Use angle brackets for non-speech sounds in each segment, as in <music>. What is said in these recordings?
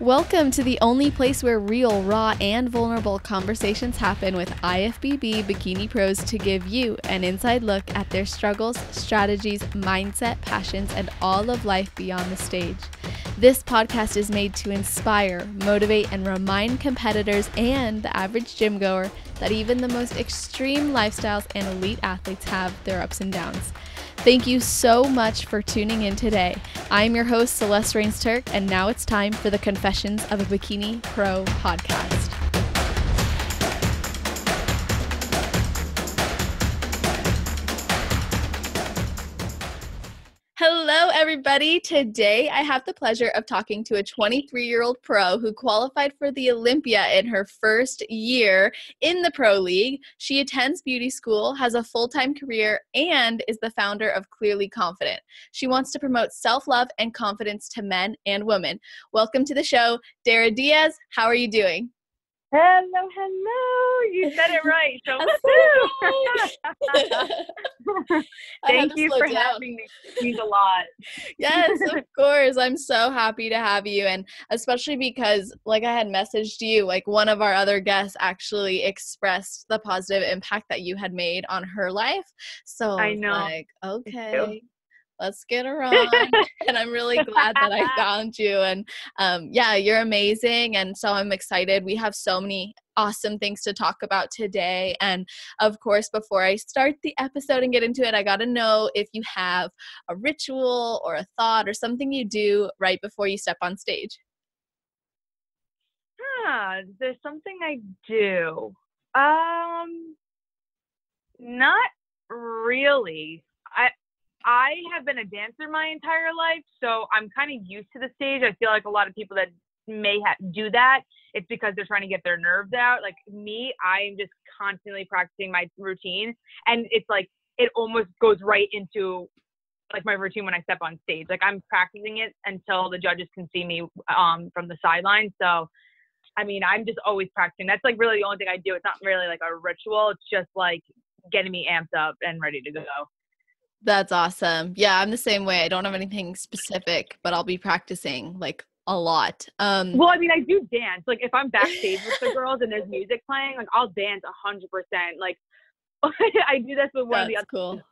Welcome to the only place where real, raw, and vulnerable conversations happen with IFBB Bikini Pros to give you an inside look at their struggles, strategies, mindset, passions, and all of life beyond the stage. This podcast is made to inspire, motivate, and remind competitors and the average gym goer that even the most extreme lifestyles and elite athletes have their ups and downs. Thank you so much for tuning in today. I'm your host, Celeste Rains Turk, and now it's time for the Confessions of a Bikini Pro podcast. Hello, everybody. Today I have the pleasure of talking to a 23 year old pro who qualified for the Olympia in her first year in the Pro League. She attends beauty school, has a full time career, and is the founder of Clearly Confident. She wants to promote self love and confidence to men and women. Welcome to the show, Darah Diaz. How are you doing? Hello, hello. You said it right. So, <laughs> <laughs> <laughs> thank you for down. having me. It means a lot. yes, of course. I'm so happy to have you. And especially because, like, I had messaged you, like, one of our other guests actually expressed the positive impact that you had made on her life. So I know. Like, okay let's get her on. and I'm really glad that I <laughs> found you. And um, yeah, you're amazing. And so I'm excited. We have so many awesome things to talk about today. And of course, before I start the episode and get into it, I got to know if you have a ritual or a thought or something you do right before you step on stage. Yeah, there's something I do. Um, not really. I I have been a dancer my entire life, so I'm kind of used to the stage. I feel like a lot of people that may ha- do that, it's because they're trying to get their nerves out. Like me, I'm just constantly practicing my routine, and it's like it almost goes right into like my routine when I step on stage. Like I'm practicing it until the judges can see me um, from the sideline. So, I mean, I'm just always practicing. That's like really the only thing I do. It's not really like a ritual. It's just like getting me amped up and ready to go. That's awesome. Yeah, I'm the same way. I don't have anything specific, but I'll be practicing like a lot. Um Well, I mean, I do dance. Like if I'm backstage with the <laughs> girls and there's music playing, like I'll dance a hundred percent. Like <laughs> I do this with one of the other cool.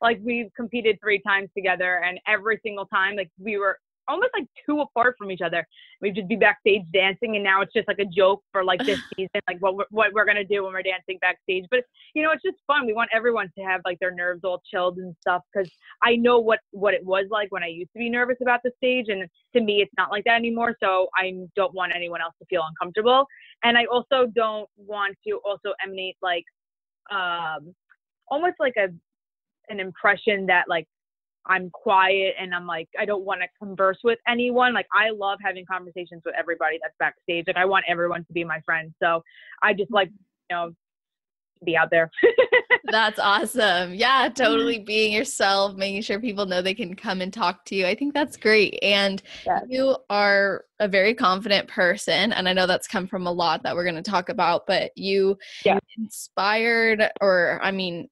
Like we've competed three times together, and every single time, like we were almost like two apart from each other. We'd just be backstage dancing, and now it's just like a joke for like this <sighs> season, like what we're, what we're gonna do when we're dancing backstage. But you know, it's just fun. We want everyone to have like their nerves all chilled and stuff because I know what what it was like when I used to be nervous about the stage, and to me, it's not like that anymore. So I don't want anyone else to feel uncomfortable, and I also don't want to also emanate like um almost like a an impression that like I'm quiet and I'm like I don't want to converse with anyone. Like I love having conversations with everybody that's backstage. Like I want everyone to be my friend. So I just like mm-hmm. you know be out there. <laughs> that's awesome. Yeah, mm-hmm. totally being yourself, making sure people know they can come and talk to you. I think that's great. And yes. you are a very confident person. And I know that's come from a lot that we're going to talk about, but you yeah. inspired, or I mean,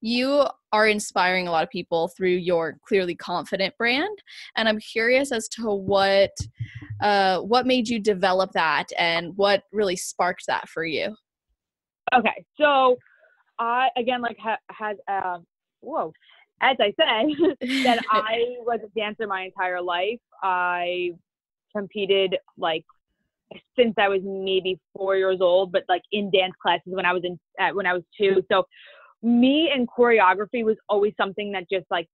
you are inspiring a lot of people through your clearly confident brand and i'm curious as to what uh, what made you develop that and what really sparked that for you okay so i again like ha- had um whoa as i said <laughs> that <laughs> i was a dancer my entire life i competed like since I was maybe four years old, but like in dance classes when I was in uh, when I was two. So me and choreography was always something that just like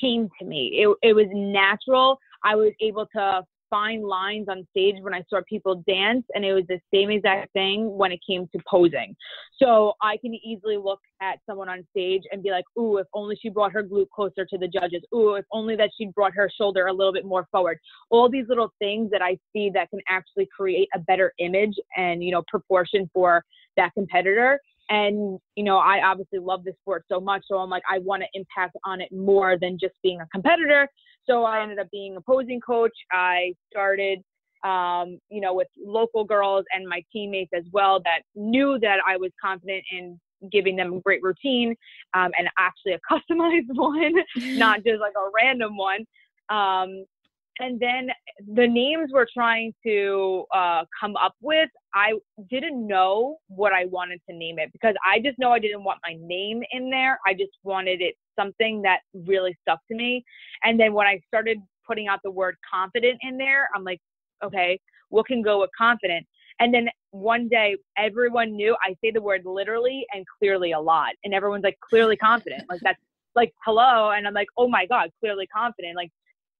came to me. It, it was natural. I was able to find lines on stage when I saw people dance, and it was the same exact thing when it came to posing. So I can easily look at someone on stage and be like, ooh, if only she brought her glute closer to the judges. Ooh, if only that she brought her shoulder a little bit more forward. All these little things that I see that can actually create a better image and, you know, proportion for that competitor and you know i obviously love this sport so much so i'm like i want to impact on it more than just being a competitor. So i ended up being a posing coach. I started um, you know with local girls and my teammates as well that knew that i was confident in giving them a great routine um, and actually a <laughs> customized one not <laughs> just like a random one. Um, and then the names we're trying to uh, come up with, I didn't know what I wanted to name it because I just know I didn't want my name in there. I just wanted it something that really stuck to me. And then when I started putting out the word confident in there, I'm like, okay, what can go with confident? And then one day, everyone knew I say the word literally and clearly a lot. And everyone's like, clearly confident. Like, that's like, hello. And I'm like, oh my God, clearly confident. Like,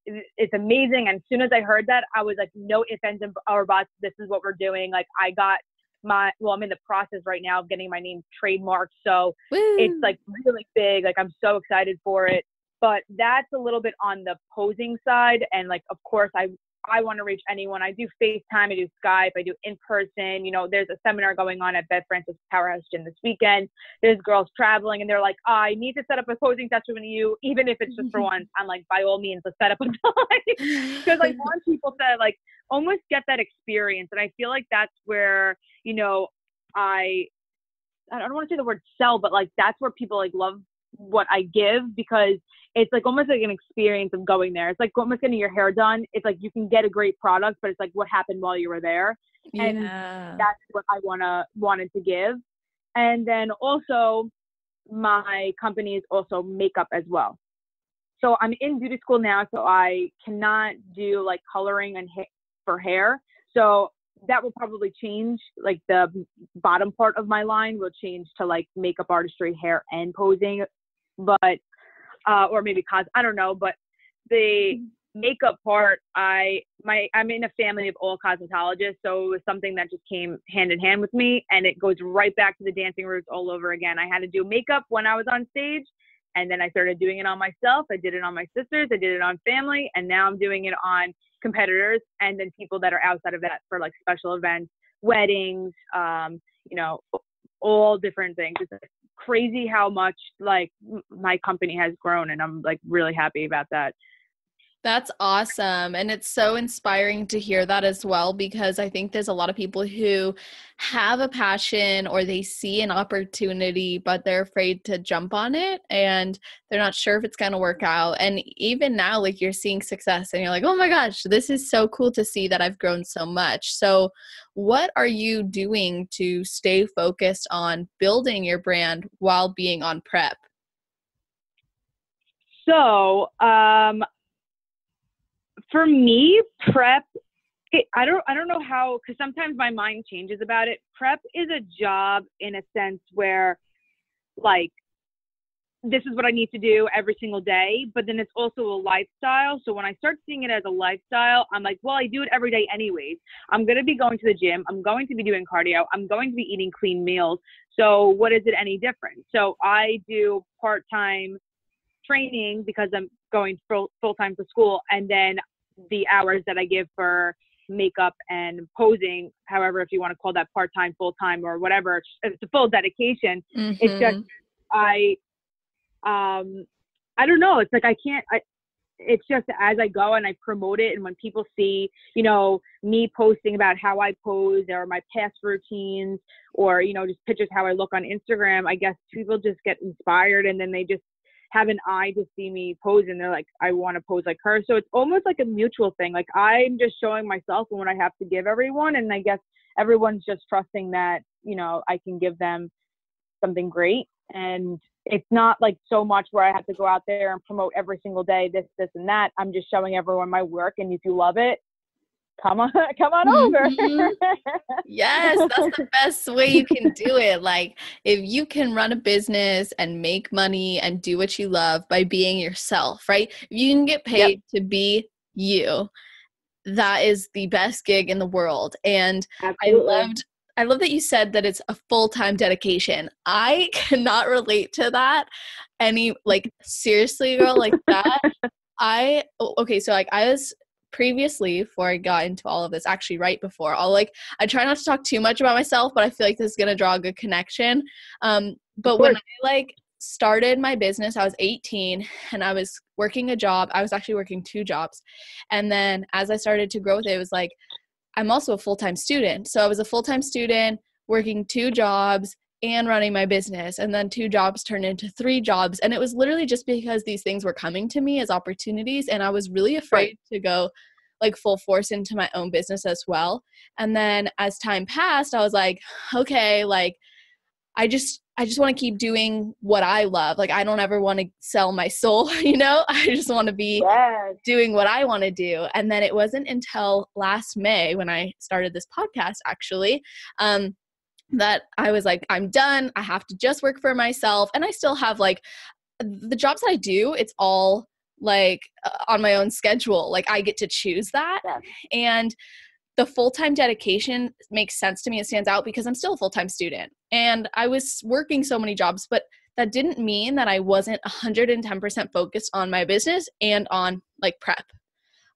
it's amazing. And as soon as I heard that, I was like, no ifs, ands, or buts. This is what we're doing. Like, I got my, well, I'm in the process right now of getting my name trademarked. So Woo. it's like really big. Like, I'm so excited for it. But that's a little bit on the posing side. And like, of course, I I want to reach anyone. I do FaceTime, I do Skype, I do in person. You know, there's a seminar going on at Bev Francis Powerhouse Gym this weekend. There's girls traveling and they're like, oh, I need to set up a posing session with you, even if it's just for <laughs> once. I'm like, by all means, let's set up a <laughs> time. Because I want <laughs> people to like almost get that experience. And I feel like that's where, you know, I I don't want to say the word sell, but like that's where people like love what I give because it's like almost like an experience of going there. It's like almost getting your hair done. It's like you can get a great product, but it's like what happened while you were there. Yeah. And that's what I wanna wanted to give. And then also my company is also makeup as well. So I'm in beauty school now, so I cannot do like coloring and ha- for hair. So that will probably change. Like the bottom part of my line will change to like makeup artistry, hair, and posing. But uh, or maybe cos. I don't know, but the mm-hmm. makeup part, I my I'm in a family of all cosmetologists, so it was something that just came hand in hand with me, and it goes right back to the dancing roots all over again. I had to do makeup when I was on stage, and then I started doing it on myself. I did it on my sisters, I did it on family, and now I'm doing it on competitors and then people that are outside of that for like special events, weddings, um, you know, all different things. It's crazy how much like my company has grown and I'm like really happy about that. That's awesome. And it's so inspiring to hear that as well because I think there's a lot of people who have a passion or they see an opportunity, but they're afraid to jump on it and they're not sure if it's going to work out. And even now, like you're seeing success and you're like, oh my gosh, this is so cool to see that I've grown so much. So, what are you doing to stay focused on building your brand while being on prep? So, um, for me, prep. I don't. I don't know how because sometimes my mind changes about it. Prep is a job in a sense where, like, this is what I need to do every single day, but then it's also a lifestyle. So when I start seeing it as a lifestyle, I'm like, well, I do it every day anyways. I'm going to be going to the gym. I'm going to be doing cardio. I'm going to be eating clean meals. So what is it any different? So I do part time training because I'm going full full time to school, and then the hours that I give for makeup and posing, however, if you want to call that part time, full time, or whatever, it's a full dedication. Mm-hmm. It's just I, um, I don't know. It's like I can't. I, it's just as I go and I promote it, and when people see, you know, me posting about how I pose or my past routines, or you know, just pictures how I look on Instagram, I guess people just get inspired, and then they just have an eye to see me pose and they're like i want to pose like her. So it's almost like a mutual thing like i'm just showing myself and what i have to give everyone and i guess everyone's just trusting that you know i can give them something great. And it's not like so much where i have to go out there and promote every single day this this and that. I'm just showing everyone my work and if you love it come on <laughs> come on over mm-hmm. yes that's the <laughs> best way you can do it like if you can run a business and make money and do what you love by being yourself right if you can get paid yep. to be you that is the best gig in the world and Absolutely. i loved I love that you said that it's a full-time dedication. I <laughs> cannot relate to that any like seriously girl like that. I okay, so like I was previously before I got into all of this, actually right before, I'll like I try not to talk too much about myself, but I feel like this is gonna draw a good connection. Um, but when I like started my business, I was 18 and I was working a job. I was actually working two jobs. And then as I started to grow with it, it was like I'm also a full-time student. So I was a full-time student working two jobs and running my business and then two jobs turned into three jobs and it was literally just because these things were coming to me as opportunities and i was really afraid right. to go like full force into my own business as well. And then as time passed, I was like, okay, like I just I just want to keep doing what I love. Like I don't ever want to sell my soul, <laughs> you know? I just want to be yes. doing what I want to do. And then it wasn't until last May when I started this podcast actually, um, that I was like, I'm done. I have to just work for myself. And I still have like the jobs that I do, it's all like uh, on my own schedule. Like I get to choose that. Yeah. And the full-time dedication makes sense to me it stands out because i'm still a full-time student and i was working so many jobs but that didn't mean that i wasn't 110% focused on my business and on like prep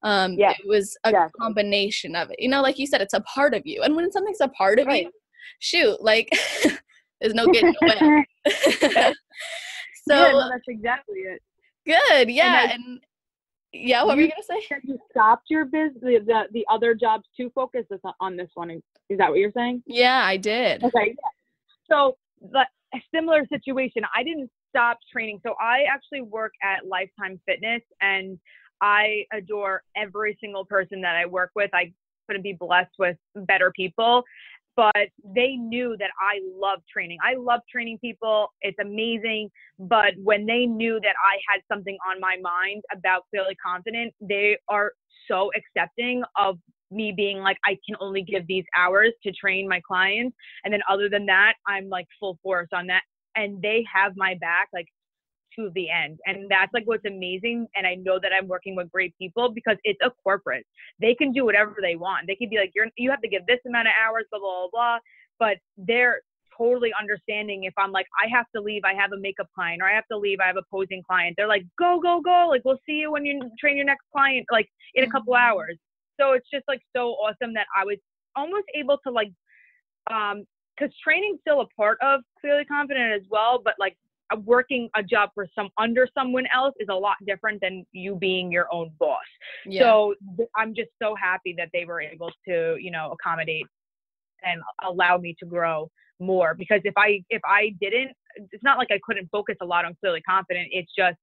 um yeah. it was a yeah. combination of it you know like you said it's a part of you and when something's a part of right. you shoot like <laughs> there's no getting away <laughs> <laughs> so yeah, no, that's exactly it good yeah and, and yeah, what you, were you gonna say? You stopped your business, the, the, the other jobs to focus on this one. Is that what you're saying? Yeah, I did. Okay. So, the a similar situation. I didn't stop training. So I actually work at Lifetime Fitness, and I adore every single person that I work with. I couldn't be blessed with better people but they knew that I love training. I love training people. It's amazing. But when they knew that I had something on my mind about Clearly Confident, they are so accepting of me being like, I can only give these hours to train my clients. And then other than that, I'm like full force on that. And they have my back. Like to the end. And that's like what's amazing. And I know that I'm working with great people because it's a corporate. They can do whatever they want. They can be like, you're you have to give this amount of hours, blah, blah, blah, blah. But they're totally understanding if I'm like, I have to leave, I have a makeup client, or I have to leave, I have a posing client. They're like, go, go, go. Like, we'll see you when you train your next client, like in a couple mm-hmm. hours. So it's just like so awesome that I was almost able to like um because training's still a part of clearly confident as well but like Uh, working a job for some under someone else is a lot different than you being your own boss. Yeah. So th- I'm just so happy that they were able to, you know, accommodate and allow me to grow more because if I if I didn't it's not like I couldn't focus a lot on clearly confident. It's just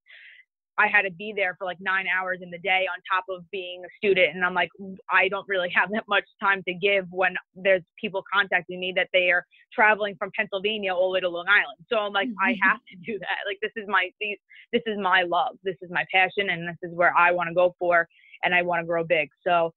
I had to be there for like nine hours in the day on top of being a student. And I'm like, I don't really have that much time to give when there's people contacting me that they are traveling from Pennsylvania all the way to Long Island. So I'm like, I have to do that. Like, this is my, this is my love. This is my passion. And this is where I want to go for. And I want to grow big. So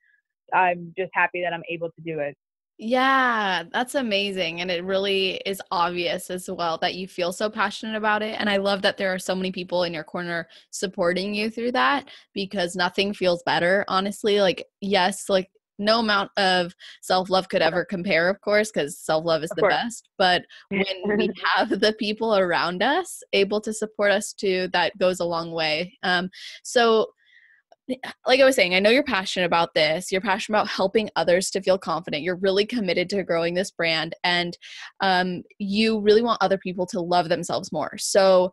I'm just happy that I'm able to do it. Yeah, that's amazing. And it really is obvious as well that you feel so passionate about it. And I love that there are so many people in your corner supporting you through that because nothing feels better, honestly. Like, yes, like no amount of self love could ever compare, of course, because self love is of the course. best. But <laughs> when we have the people around us able to support us too, that goes a long way. Um, so, like I was saying, I know you're passionate about this. You're passionate about helping others to feel confident. You're really committed to growing this brand, and um, you really want other people to love themselves more. So,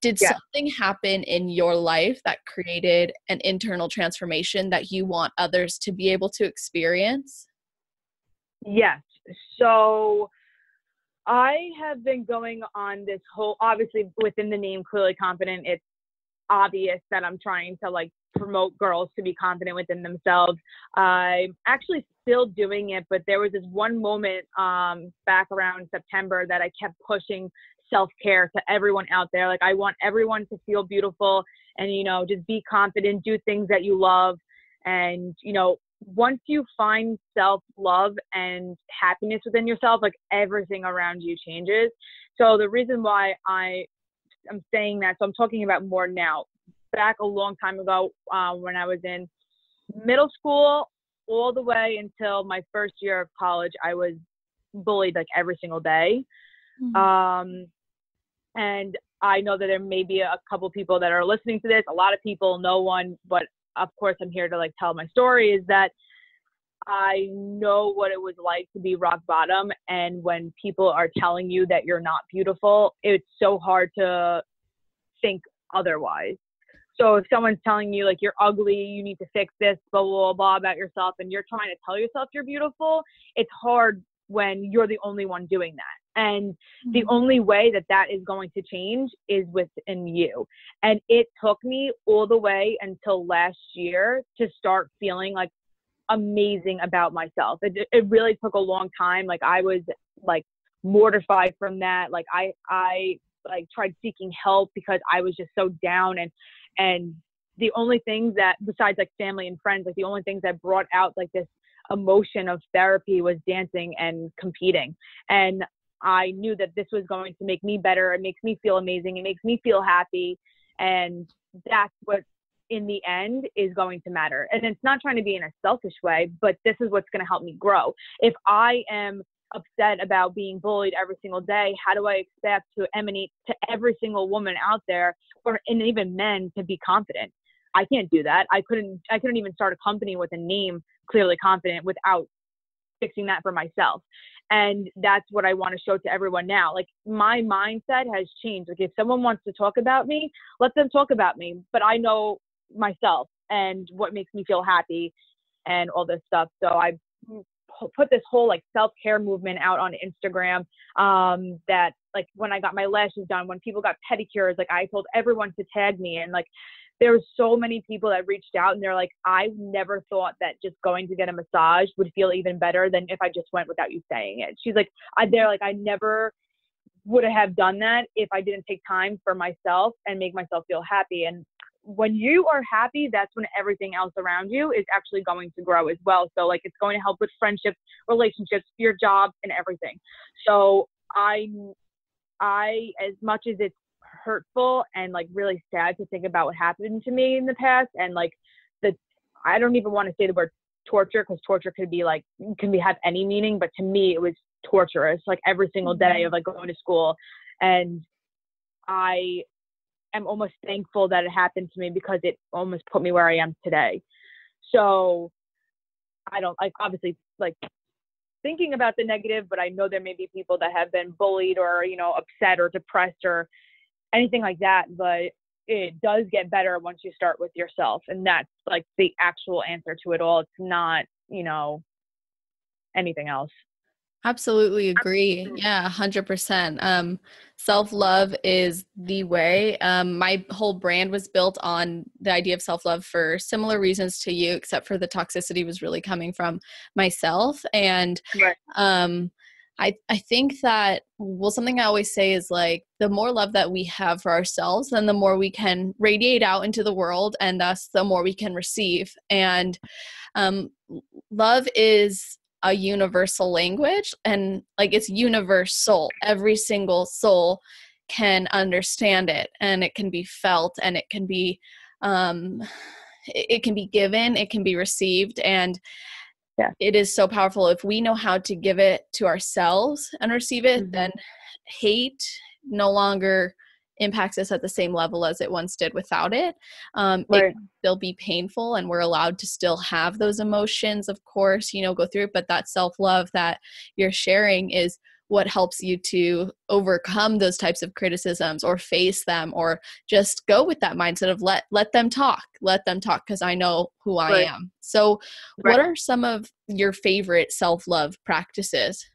did yeah. something happen in your life that created an internal transformation that you want others to be able to experience? Yes. So, I have been going on this whole, obviously, within the name Clearly Confident, it's obvious that I'm trying to like promote girls to be confident within themselves. I'm actually still doing it, but there was this one moment um, back around September that I kept pushing self care to everyone out there. Like, I want everyone to feel beautiful and, you know, just be confident, do things that you love. And, you know, once you find self love and happiness within yourself, like everything around you changes. So, the reason why I I'm saying that, so I'm talking about more now back a long time ago uh, when I was in middle school all the way until my first year of college. I was bullied like every single day. Mm-hmm. Um, and I know that there may be a couple people that are listening to this. A lot of people, no one, but of course, I'm here to like tell my story. Is that I know what it was like to be rock bottom, and when people are telling you that you're not beautiful, it's so hard to think otherwise. So if someone's telling you like you're ugly, you need to fix this, blah, blah, blah, about yourself, and you're trying to tell yourself you're beautiful, it's hard when you're the only one doing that. And the mm-hmm. only way that that is going to change is within you. And it took me all the way until last year to start feeling like amazing about myself. It, it really took a long time. Like I was like mortified from that. Like I, I like tried seeking help because I was just so down and, and the only things that besides like family and friends, like the only things that brought out like this emotion of therapy was dancing and competing. And I knew that this was going to make me better. It makes me feel amazing. It makes me feel happy. And that's what in the end is going to matter. And it's not trying to be in a selfish way, but this is what's going to help me grow. If I am upset about being bullied every single day, how do I expect to emanate to every single woman out there or and even men to be confident? I can't do that. I couldn't I couldn't even start a company with a name clearly confident without fixing that for myself. And that's what I want to show to everyone now. Like my mindset has changed. Like if someone wants to talk about me, let them talk about me. But I know myself and what makes me feel happy and all this stuff. So I put this whole like self-care movement out on Instagram um that like when I got my lashes done, when people got pedicures, like I told everyone to tag me and like there were so many people that reached out and they're like, I never thought that just going to get a massage would feel even better than if I just went without you saying it. She's like, I, they're like, I never would have done that if I didn't take time for myself and make myself feel happy. And when you are happy, that's when everything else around you is actually going to grow as well. So like it's going to help with friendships, relationships, your job and everything. So I I as much as it's hurtful and like really sad to think about what happened to me in the past and like the I don't even want to say the word torture because torture could be like can be have any meaning but to me it was torturous like every single day mm-hmm. of like going to school and I am almost thankful that it happened to me because it almost put me where I am today. So I don't like obviously like thinking about the negative, but I know there may be people that have been bullied or, you know, upset or depressed or anything like that. But it does get better once you start with yourself. And that's like the actual answer to it all. It's not, you know, anything else. Absolutely agree. Yeah, 100%. Um, self love is the way. Um, my whole brand was built on the idea of self love for similar reasons to you, except for the toxicity was really coming from myself. And right. um, I, I think that, well, something I always say is like the more love that we have for ourselves, then the more we can radiate out into the world, and thus the more we can receive. And um, love is a universal language and like it's universal every single soul can understand it and it can be felt and it can be um it, can be given it can be received and yeah. it is so powerful if we know how to give it to ourselves and receive it mm-hmm. then hate no longer impacts us at the same level as it once did without it. Um, right. It still be painful, and we're allowed to still have those emotions, of course, you know, go through it. But that self love that you're sharing is what helps you to overcome those types of criticisms or face them or just go with that mindset of let let them talk let them talk because i know who i right. am so right. what are some of your favorite self-love practices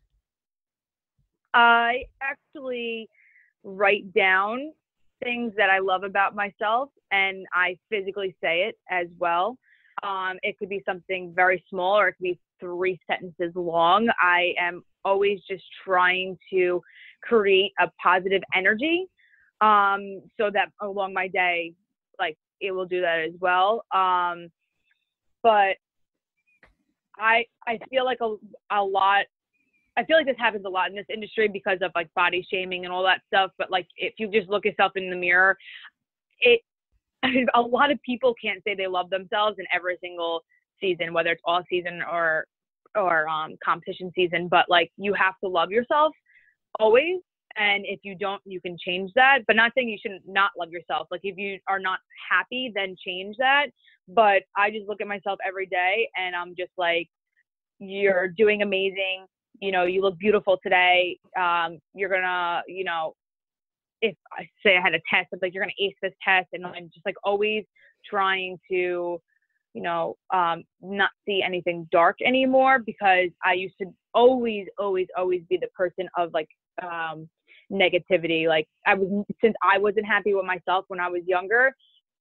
i actually write down things that I love about myself and I physically say it as well. Um, it could be something very small or it could be three sentences long. I am always just trying to create a positive energy um, so that along my day, like it will do that as well. Um, but I I feel like a, a lot I feel like this happens a lot in this industry because of like body shaming and all that stuff. But like, if you just look yourself in the mirror, it <laughs> I mean, a lot of people can't say they love themselves in every single season, whether it's all season or or um, competition season. But like, you have to love yourself always. And if you don't, you can change that. But not saying you shouldn't not love yourself. Like if you are not happy, then change that. But I just look at myself every day and I'm just like, you're doing amazing you know, you look beautiful today. Um, you're gonna, you know, if I say I had a test, I'm like, you're gonna ace this test, and I'm just like always trying to, you know, um, not see anything dark anymore because I used to always, always, always be the person of like um, negativity. Like I was since I wasn't happy with myself when I was younger,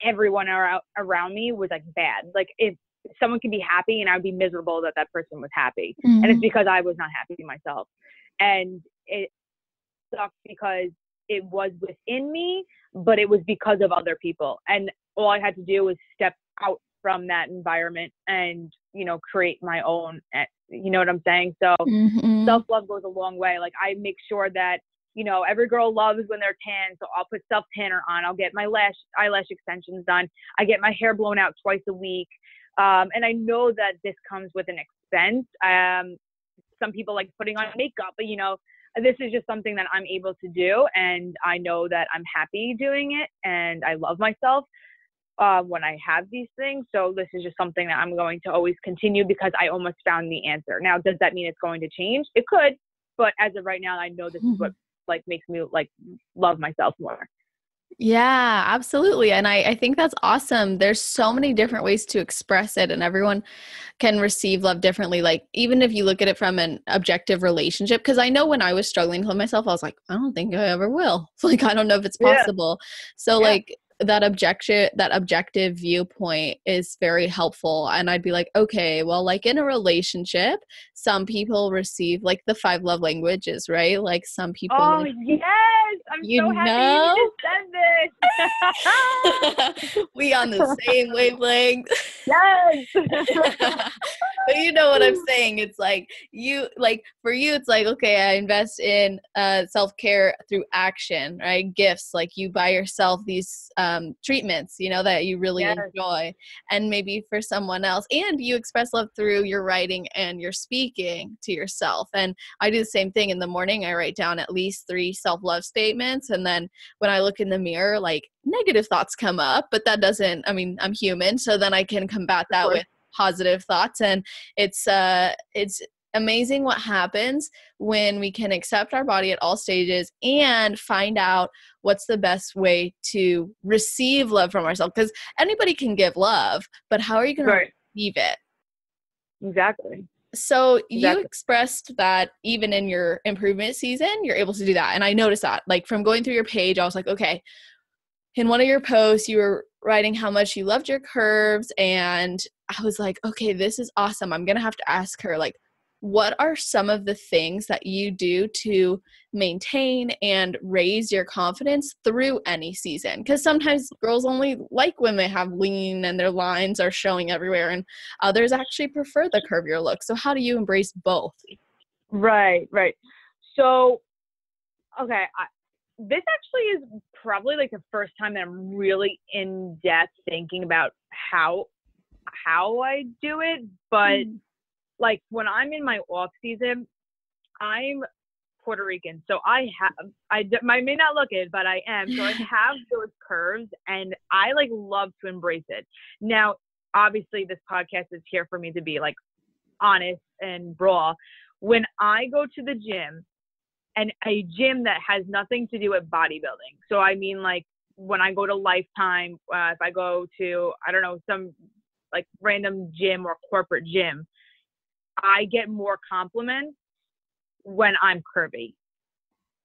everyone around around me was like bad. Like if someone could be happy and I would be miserable that that person was happy, mm-hmm. and it's mm-hmm. because I was not happy myself, and it sucks because it was within me, but it was because of other people, and all I had to do was step out from that environment and you know create my own eh, you know what i'm saying so mm-hmm. self love goes a long way like i make sure that you know, every girl loves when they're tan, so I'll put self tanner on. I'll get my lash eyelash extensions done. I get my hair blown out twice a week. Um, and I know that this comes with an expense. Um, some people like putting on makeup, but you know, this is just something that I'm able to do, and I know that I'm happy doing it, and I love myself uh, when I have these things. So this is just something that I'm going to always continue because I almost found the answer. Now, does that mean it's going to change? It could, but as of right now, I know this is what like makes me like love myself more. Yeah, absolutely. And I, I think that's awesome. There's so many different ways to express it, and everyone can receive love differently. Like, even if you look at it from an objective relationship, because I know when I was struggling with myself, I was like, I don't think I ever will. <laughs> Like, I don't know if it's possible. Yeah. So, yeah. like, that objection that objective viewpoint is very helpful and i'd be like okay well like in a relationship some people receive like the five love languages right like some people oh like, yes i'm you so happy know? you said this <laughs> we on the <laughs> same wavelength yes <laughs> but you know what i'm saying it's like you like for you it's like okay i invest in uh self-care through action right gifts like you buy yourself these um, treatments, you know, that you really yes. enjoy. And maybe for someone else, and you express love through your writing and your speaking to yourself. And I do the same thing in the morning. I write down at least three self love statements. And then when I look in the mirror, like negative thoughts come up, but that doesn't, I mean, I'm human. So then I can combat that with positive thoughts and it's uh it's amazing what happens when we can accept our body at all stages and find out what's the best way to receive love from ourselves because anybody can give love but how are you going right. to receive it exactly so exactly. you expressed that even in your improvement season you're able to do that and i noticed that like from going through your page i was like okay in one of your posts you were writing how much you loved your curves and i was like okay this is awesome i'm gonna have to ask her like what are some of the things that you do to maintain and raise your confidence through any season? Because sometimes girls only like when they have lean and their lines are showing everywhere, and others actually prefer the curvier look. So, how do you embrace both? Right, right. So, okay, I, this actually is probably like the first time that I'm really in depth thinking about how how I do it, but. Mm like when I'm in my off season, I'm Puerto Rican, so I have I, I may not look it, but I am. So I <laughs> have those curves, and I like love to embrace it. Now, obviously, this podcast is here for me to be like honest and raw. When I go to the gym, and a gym that has nothing to do with bodybuilding, so I mean like when I go to Lifetime, uh, if I go to I don't know some like random gym or corporate gym, I get more compliments when I'm curvy.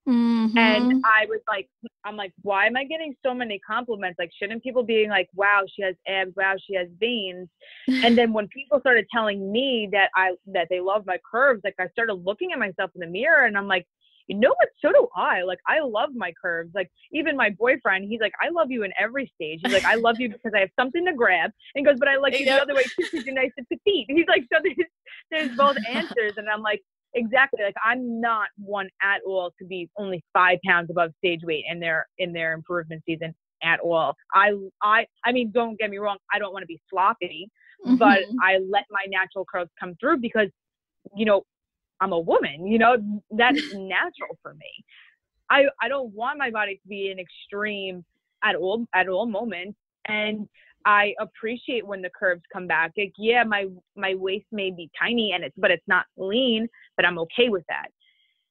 Mm-hmm. And I was like, I'm like, why am I getting so many compliments? Like, shouldn't people be like, wow, she has abs, wow, she has veins? and then when people started telling me that I that they love my curves, like I started looking at myself in the mirror and I'm like, you know what? So do I. Like, I love my curves. Like, even my boyfriend, he's like, I love you in every stage. He's like, I love you because I have something to grab. And goes, but I like you the other way too because you're nice and petite. He's like, so there's, there's both answers. And I'm like, exactly. Like, I'm not one at all to be only five pounds above stage weight in their in their improvement season at all. I I I mean, don't get me wrong. I don't want to be sloppy, mm-hmm. but I let my natural curves come through because you know I'm a woman, you know, that is <laughs> natural for me. I, I don't want my body to be an extreme at all at all moments. And I appreciate when the curves come back. Like, yeah, my my waist may be tiny and it's but it's not lean, but I'm okay with that.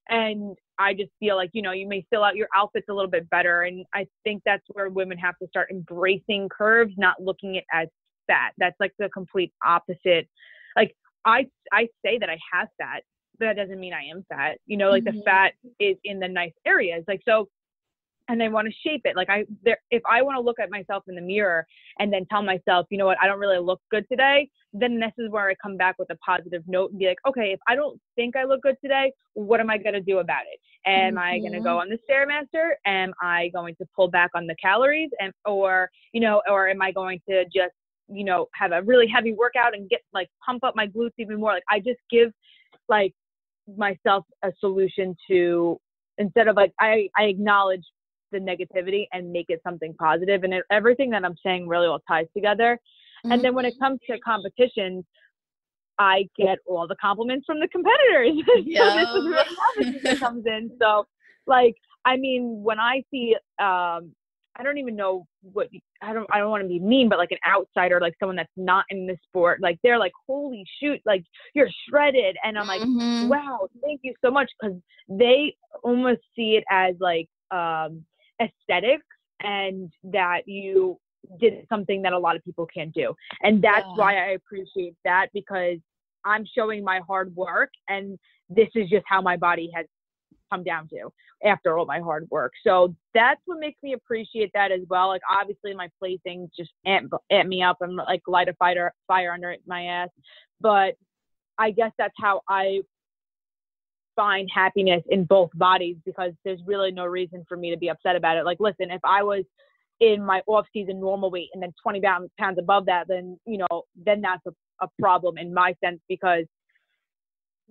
And I just feel like, you know, you may fill out your outfits a little bit better. And I think that's where women have to start embracing curves, not looking at as fat. That's like the complete opposite. Like I I say that I have fat that doesn't mean I am fat. You know, like Mhm. the fat is in the nice areas. Like so and I want to shape it. Like I there if I want to look at myself in the mirror and then tell myself, you know what, I don't really look good today, then this is where I come back with a positive note and be like, okay, if I don't think I look good today, what am I going to do about it? Am I going to go on the stairmaster? Am I going to pull back on the calories and or, you know, or am I going to just, you know, have a really heavy workout and get like pump up my glutes even more? Like I just give like myself a solution to instead of like I I acknowledge the negativity and make it something positive and it, everything that I'm saying really all ties together. And then when it comes to competitions, I get all the compliments from the competitors. <laughs> so this is where competition comes in. So like I mean when I see um I don't even know what I don't I don't want to be mean, but like an outsider, like someone that's not in the sport, like they're like, holy shoot, like you're shredded. And I'm like, Mhm. wow, thank you so much. Cause they almost see it as like um aesthetics and that you did something that a lot of people can't do. And that's Yeah. why I appreciate that because I'm showing my hard work and this is just how my body has come down to after all my hard work. So that's what makes me appreciate that as well. Like obviously my placing just amp, me up and like light a fire fire under my ass. But I guess that's how I find happiness in both bodies because there's really no reason for me to be upset about it. Like listen, if I was in my off season normal weight and then 20 pounds, pounds above that, then you know, then that's a, a problem in my sense because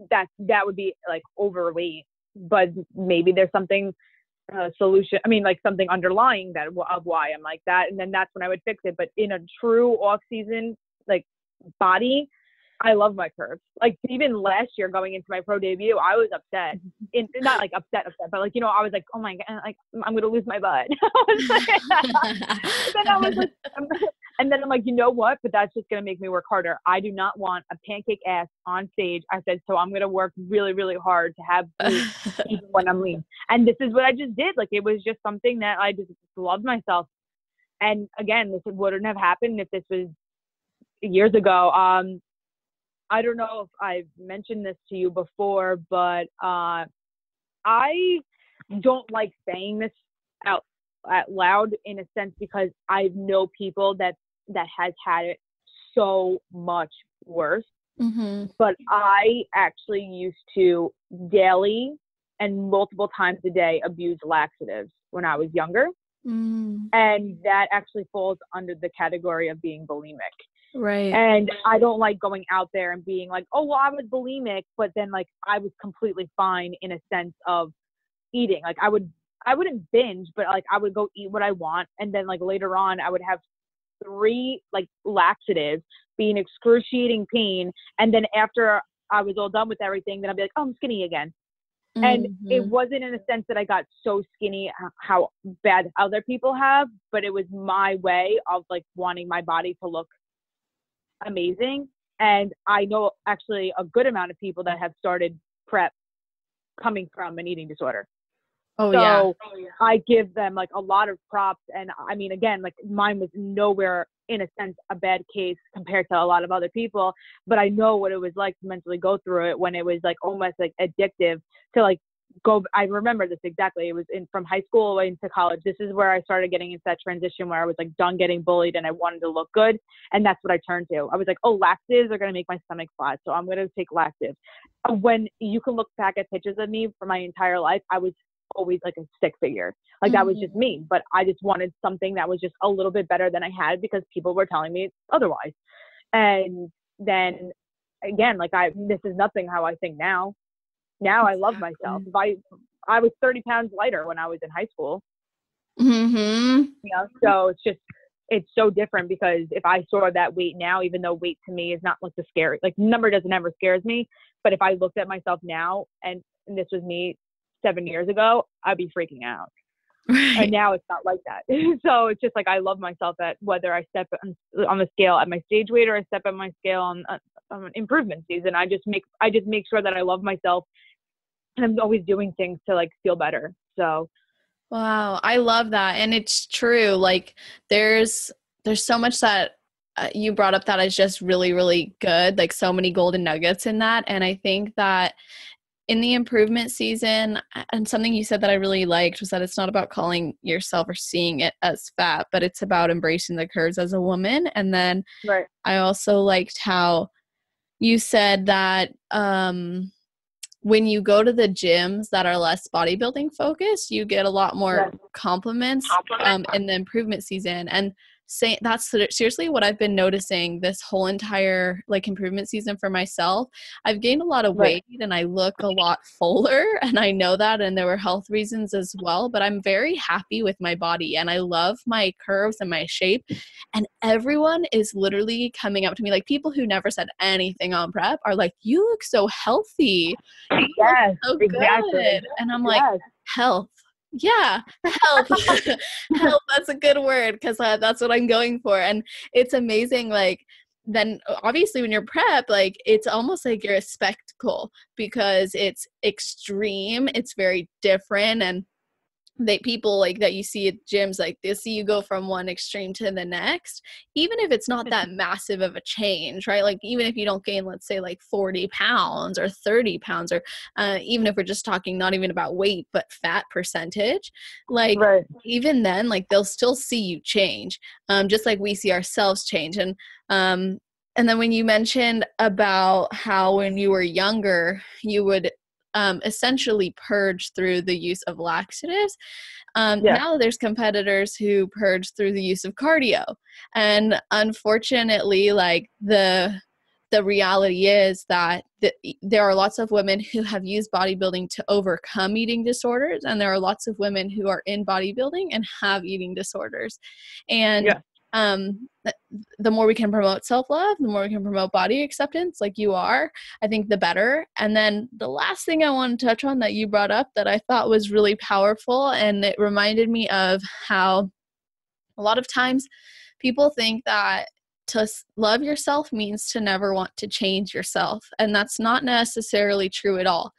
that that would be like overweight but maybe there's something uh, solution i mean like something underlying that of why i'm like that and then that's when i would fix it. But in a true off season like body i love my curves. Like even last year going into my pro debut i was upset. <laughs> In not like upset upset but like you know i was like oh my god like i'm gonna lose my butt. <laughs> <laughs> Then I was like, and then I'm like, you know what? But that's just gonna make me work harder. I do not want a pancake ass on stage. I said, so I'm gonna work really, really hard to have <laughs> even when I'm lean. And this is what I just did. Like it was just something that I just loved myself. And again, this wouldn't have happened if this was years ago. Um, I don't know if I've mentioned this to you before, but uh, I don't like saying this out, out loud in a sense because I know people that that has had it so much worse. hmm But I actually used to daily and multiple times a day abuse laxatives when I was younger. Mm, And that actually falls under the category of being bulimic. right. And I don't like going out there and being like, oh, well, I was bulimic, but then like I was completely fine in a sense of eating. Like I would, I wouldn't binge, but like I would go eat what I want. And then like later on, I would have three like laxatives, be in excruciating pain. And then after I was all done with everything, then I'd be like, oh, I'm skinny again. And it Mhm. wasn't in a sense that I got so skinny how bad other people have, but it was my way of like wanting my body to look amazing. And I know actually a good amount of people that have started prep coming from an eating disorder. Oh so yeah. I give them like a lot of props. And I mean, again, like mine was nowhere in a sense a bad case compared to a lot of other people, but I know what it was like to mentally go through it when it was like almost like addictive to like go. I remember this exactly. It was in from high school into college. This is where I started getting into that transition where I was like done getting bullied and I wanted to look good. And that's what I turned to. I was like, oh, laxatives are going to make my stomach flat. So I'm going to take laxatives. When you can look back at pictures of me for my entire life, I was always like a stick figure. Like that was just me. But I just wanted something that was just a little bit better than I had because people were telling me otherwise. And then again, like I this is nothing how I think now. Now I love myself. If I I was 30 pounds lighter when I was in high school. hmm You know, so it's just it's so different because if I saw that weight now, even though weight to me is not like the scary like number doesn't ever scares me. But if I looked at myself now and, and this was me seven years ago, I'd be freaking out. and now it's not like that. <laughs> so it's just like I love myself at whether I step on, on the scale at my stage weight or I step on my scale on, uh, on improvement season. I just make I just make sure that I love myself, and I'm always doing things to like feel better. So Wow, I love that, and it's true. Like there's there's so much that uh, you brought up that is just really really good. Like so many golden nuggets in that, and I think that in the improvement season, and something you said that I really liked was that it's not about calling yourself or seeing it as fat, but it's about embracing the curves as a woman. And then right. I also liked how you said that um, when you go to the gyms that are less bodybuilding focused, you get a lot more compliments. Um, in the improvement season. And say that's seriously what I've been noticing this whole entire like improvement season for myself. I've gained a lot of weight right. and I look a lot fuller <laughs> and I know that and there were health reasons as well, but I'm very happy with my body and I love my curves and my shape and everyone is literally coming up to me like people who never said anything on prep are like you look so healthy. You yes, so exactly. Good. And I'm like yes. health yeah help <laughs> <laughs> help that's a good word because uh, that's what i'm going for and it's amazing like then obviously when you're prep like it's almost like you're a spectacle because it's extreme it's very different and they people like that you see at gyms like they see you go from one extreme to the next even if it's not that massive of a change right? Like even if you don't gain let's say like 40 pounds or 30 pounds or uh, even if we're just talking not even about weight but fat percentage like right. even then like they'll still see you change um, just like we see ourselves change. And um, and then when you mentioned about how when you were younger you would um, essentially purge through the use of laxatives. Um, yeah. Now there's competitors who purge through the use of cardio, and unfortunately, like the the reality is that the, there are lots of women who have used bodybuilding to overcome eating disorders and there are lots of women who are in bodybuilding and have eating disorders and yeah um, the more we can promote self love, the more we can promote body acceptance, like you are, I think the better. And then the last thing I want to touch on that you brought up that I thought was really powerful, and it reminded me of how a lot of times people think that to love yourself means to never want to change yourself. And that's not necessarily true at all.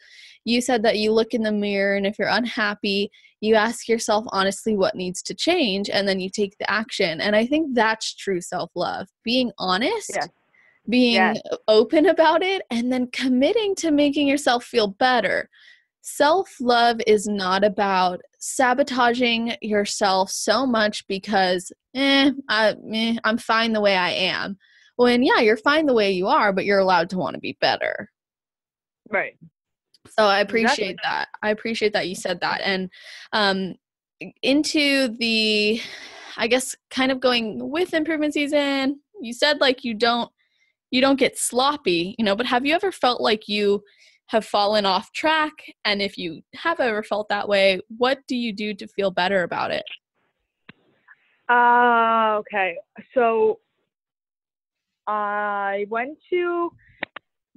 You said that you look in the mirror, and if you're unhappy, you ask yourself honestly what needs to change and then you take the action. And i think that's true self-love being honest yeah. being yeah. open about it and then committing to making yourself feel better. Self-love is not about sabotaging yourself so much because eh, I, eh, i'm fine the way i am. When yeah you're fine the way you are but you're allowed to want to be better. Right so I appreciate exactly. that. I appreciate that you said that. And um, into the, I guess, kind of going with improvement season. You said like you don't you don't get sloppy, you know, but have you ever felt like you have fallen off track? And if you have ever felt that way, what do you do to feel better about it? Uh, okay. So I went to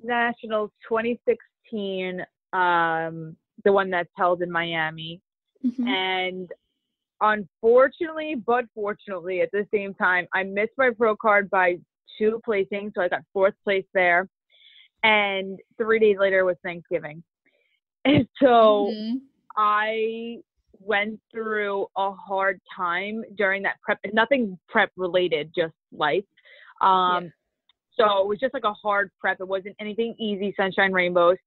Nationals 2016 um, the one that's held in Miami. Mm-hmm. And unfortunately, but fortunately, at the same time, I missed my pro card by two placings. So I got fourth place there. And three days later was Thanksgiving. <laughs> And so mm-hmm. I went through a hard time during that prep, nothing prep related, just life. Um, yeah. So it was just like a hard prep. It wasn't anything easy, sunshine, rainbows.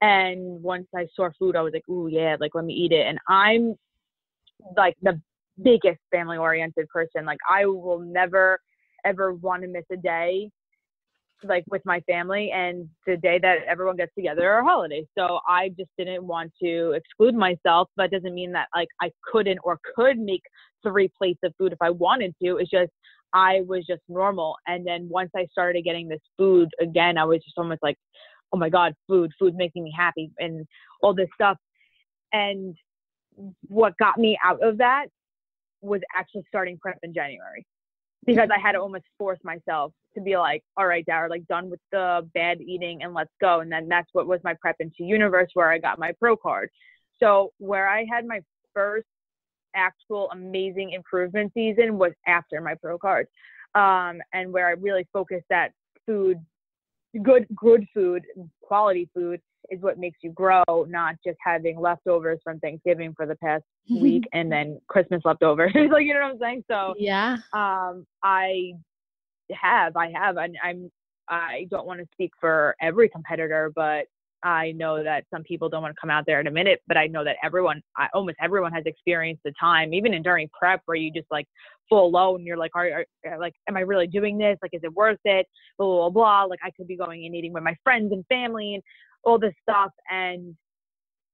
And once I saw food, I was like, ooh, yeah, like let me eat it. And I'm like the biggest family oriented person. Like I will never ever want to miss a day like with my family and the day that everyone gets together or holidays. So I just didn't want to exclude myself. That doesn't mean that like I couldn't or could make three plates of food if I wanted to. It's just I was just normal. And then once I started getting this food again, I was just almost like, oh my god food food making me happy and all this stuff. And what got me out of that was actually starting prep in january because i had to almost force myself to be like all right Darah, like done with the bad eating and let's go. And then that's what was my prep into universe where i got my pro card. So where i had my first actual amazing improvement season was after my pro card um, and where i really focused that food good good food, quality food is what makes you grow, not just having leftovers from Thanksgiving for the past <laughs> week and then Christmas leftovers. <laughs> like you know what I'm saying? So yeah, um, I have, I have, and I'm, I don't want to speak for every competitor, but I know that some people don't want to come out there in a minute, but I know that everyone, I, almost everyone has experienced the time, even in during prep, where you just like full alone. You're like, are, are like, am I really doing this? Like, is it worth it? Blah, blah, blah, blah. Like, I could be going and eating with my friends and family and all this stuff. And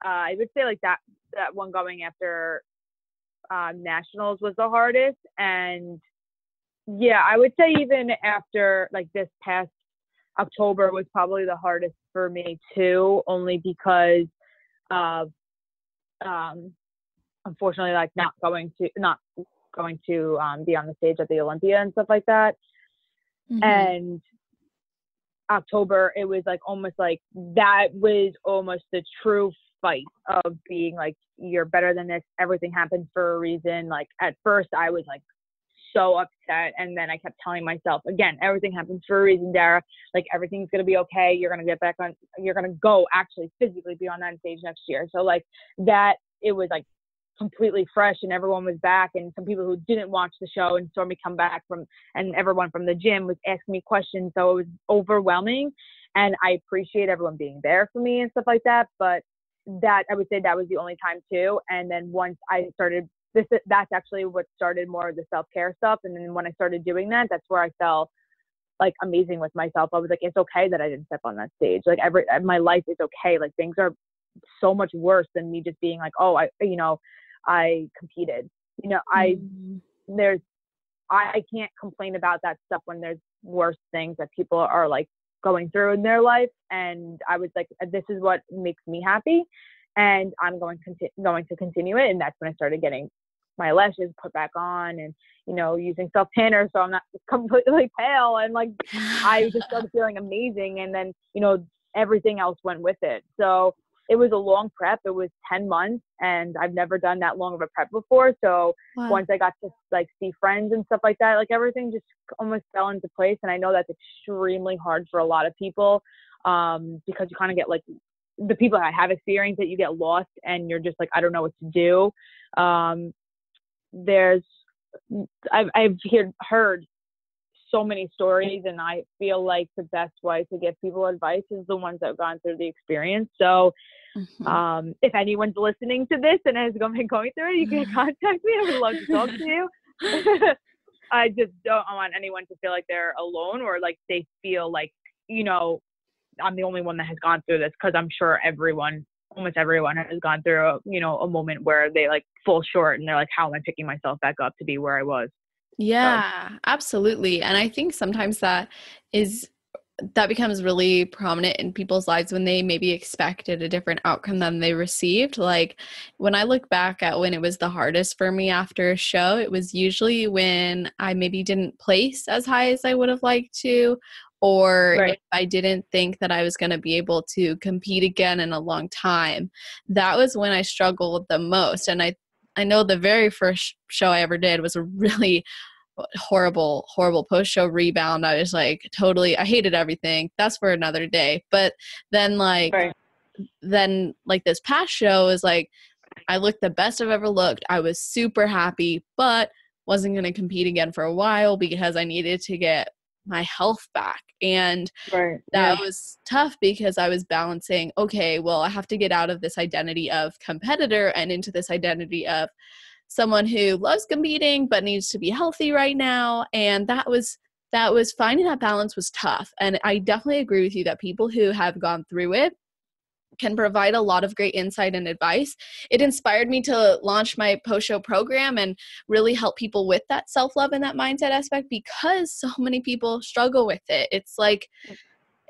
uh, I would say like that, that one going after um, nationals was the hardest. And yeah, I would say even after like this past October was probably the hardest for me too, only because of um, unfortunately like not going to not going to um, be on the stage at the Olympia and stuff like that. Mm-hmm. And October, it was like almost like that was almost the true fight of being like you're better than this. Everything happens for a reason. Like at first, I was like so upset. And then I kept telling myself, again, everything happens for a reason, Darah. Like everything's gonna be okay. You're gonna get back on. You're gonna go actually physically be on that stage next year. So like that, it was like completely fresh and everyone was back and some people who didn't watch the show and saw me come back from and everyone from the gym was asking me questions so it was overwhelming and i appreciate everyone being there for me and stuff like that but that i would say that was the only time too and then once i started this that's actually what started more of the self-care stuff and then when i started doing that that's where i felt like amazing with myself. I was like it's okay that i didn't step on that stage. Like every my life is okay. Like things are so much worse than me just being like oh i you know i competed. You know i mm-hmm. there's I, I can't complain about that stuff when there's worse things that people are like going through in their life and i was like this is what makes me happy and i'm going, conti- going to continue it and that's when i started getting my lashes put back on and you know using self tanner so i'm not <laughs> completely pale and like i just <laughs> started feeling amazing and then you know everything else went with it. So it was a long prep. It was 10 months and i've never done that long of a prep before. So wow. once i got to like see friends and stuff like that like everything just almost fell into place and i know that's extremely hard for a lot of people um, because you kind of get like the people that have experience that you get lost and you're just like i don't know what to do. Um, there's I've I've heard heard so many stories and I feel like the best way to give people advice is the ones that have gone through the experience. So mm-hmm. um, if anyone's listening to this and has been going through it, you can contact me. I would love to talk to you. <laughs> I just don't want anyone to feel like they're alone or like they feel like, you know, I'm the only one that has gone through this because I'm sure everyone almost everyone has gone through a, you know a moment where they like fall short and they're like how am i picking myself back up to be where i was yeah so. absolutely and i think sometimes that is that becomes really prominent in people's lives when they maybe expected a different outcome than they received. Like when I look back at when it was the hardest for me after a show, it was usually when I maybe didn't place as high as I would have liked to, or right. if I didn't think that I was going to be able to compete again in a long time, that was when I struggled the most. And I, I know the very first show I ever did was a really horrible, horrible post show rebound. I was like, totally, I hated everything. That's for another day. But then, like, right. then, like, this past show is like, I looked the best I've ever looked. I was super happy, but wasn't going to compete again for a while because I needed to get my health back and right. that yeah. was tough because i was balancing okay well i have to get out of this identity of competitor and into this identity of someone who loves competing but needs to be healthy right now and that was that was finding that balance was tough and i definitely agree with you that people who have gone through it can provide a lot of great insight and advice. It inspired me to launch my post show program and really help people with that self love and that mindset aspect because so many people struggle with it. It's like,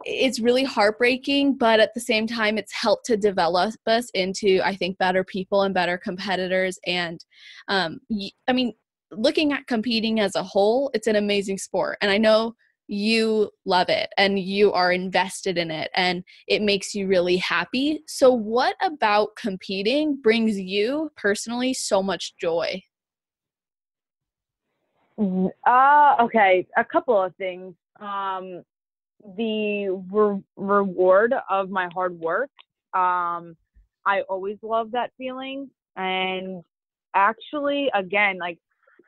it's really heartbreaking, but at the same time, it's helped to develop us into, I think, better people and better competitors. And um, I mean, looking at competing as a whole, it's an amazing sport. And I know you love it and you are invested in it and it makes you really happy. So, what about competing brings you personally so much joy? Uh, okay, a couple of things. Um, the re- reward of my hard work. Um, I always love that feeling. And actually, again, like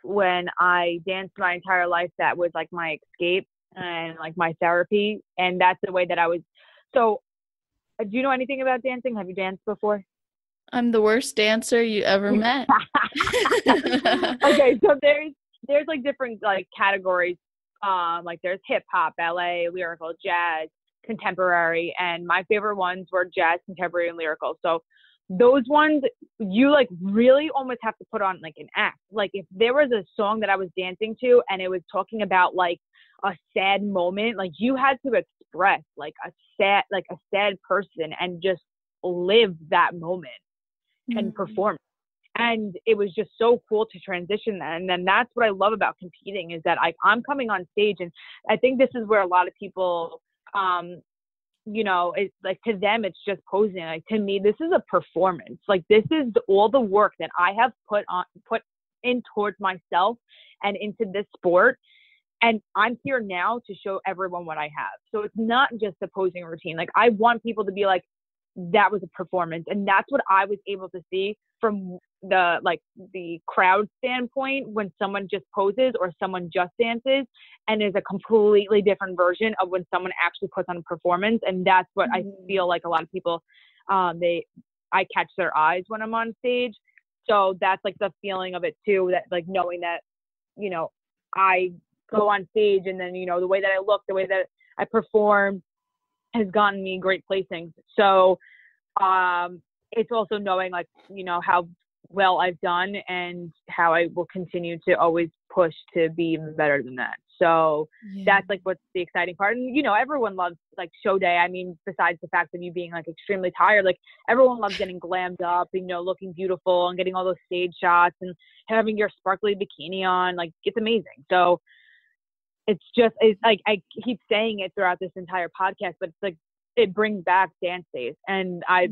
when I danced my entire life, that was like my escape and like my therapy and that's the way that i was so uh, do you know anything about dancing? Have you danced before? I'm the worst dancer you ever <laughs> met. <laughs> okay, so there's there's like different like categories. Um, like there's hip hop, ballet, lyrical, jazz, contemporary, and my favorite ones were jazz, contemporary, and lyrical. So those ones you like really almost have to put on like an act. Like if there was a song that I was dancing to and it was talking about like a sad moment, like you had to express like a sad like a sad person and just live that moment mm-hmm. and perform. And it was just so cool to transition that. And then that's what I love about competing is that I, I'm coming on stage and I think this is where a lot of people um you know, it's like to them, it's just posing. Like to me, this is a performance. Like this is all the work that I have put on, put in towards myself and into this sport. And I'm here now to show everyone what I have. So it's not just a posing routine. Like I want people to be like, that was a performance. And that's what I was able to see from the like the crowd standpoint when someone just poses or someone just dances and is a completely different version of when someone actually puts on a performance and that's what mm-hmm. i feel like a lot of people um they i catch their eyes when i'm on stage so that's like the feeling of it too that like knowing that you know i go on stage and then you know the way that i look the way that i perform has gotten me great placings so um it's also knowing like you know how well I've done and how I will continue to always push to be even better than that. So yeah. that's like what's the exciting part. And you know, everyone loves like show day. I mean, besides the fact of you being like extremely tired, like everyone loves getting glammed up, you know, looking beautiful and getting all those stage shots and having your sparkly bikini on. Like it's amazing. So it's just it's like I keep saying it throughout this entire podcast, but it's like it brings back dance days. And I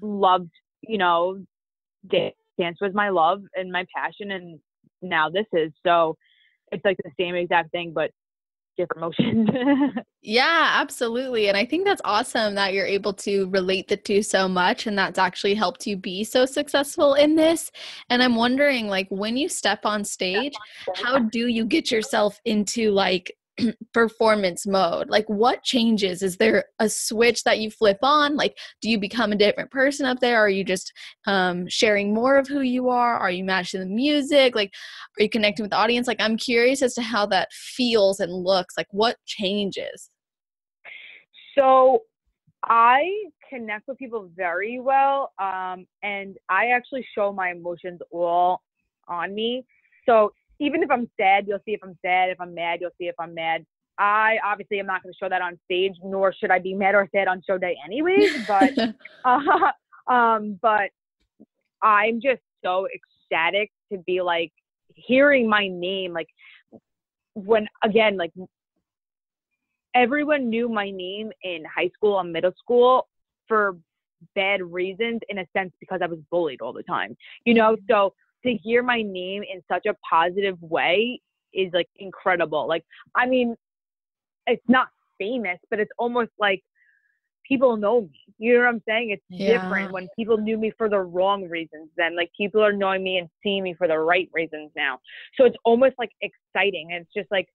loved, you know, dance dance was my love and my passion and now this is. So it's like the same exact thing but different motions <laughs> yeah absolutely and i think that's awesome that you're able to relate the two so much and that's actually helped you be so successful in this and i'm wondering like when you step on stage. how do you get yourself into like <clears throat> performance mode? Like what changes? Is there a switch that you flip on? Like do you become a different person up there? Are you just um, sharing more of who you are? Are you matching the music? Like are you connecting with the audience? Like i'm curious as to how that feels and looks. Like what changes? So i connect with people very well um, and i actually show my emotions all on me. So even if I'm sad, you'll see if I'm sad. If I'm mad, you'll see if I'm mad. I obviously am not going to show that on stage, nor should I be mad or sad on show day anyways. <laughs> But, uh, um, but I'm just so ecstatic to be like hearing my name, like when again, like everyone knew my name in high school and middle school for bad reasons, in a sense, because I was bullied all the time, you know. So to hear my name in such a positive way is like incredible. Like, I mean, it's not famous, but it's almost like people know me. You know what I'm saying? It's yeah. different when people knew me for the wrong reasons then. Like people are knowing me and seeing me for the right reasons now. So it's almost like exciting. And it's just like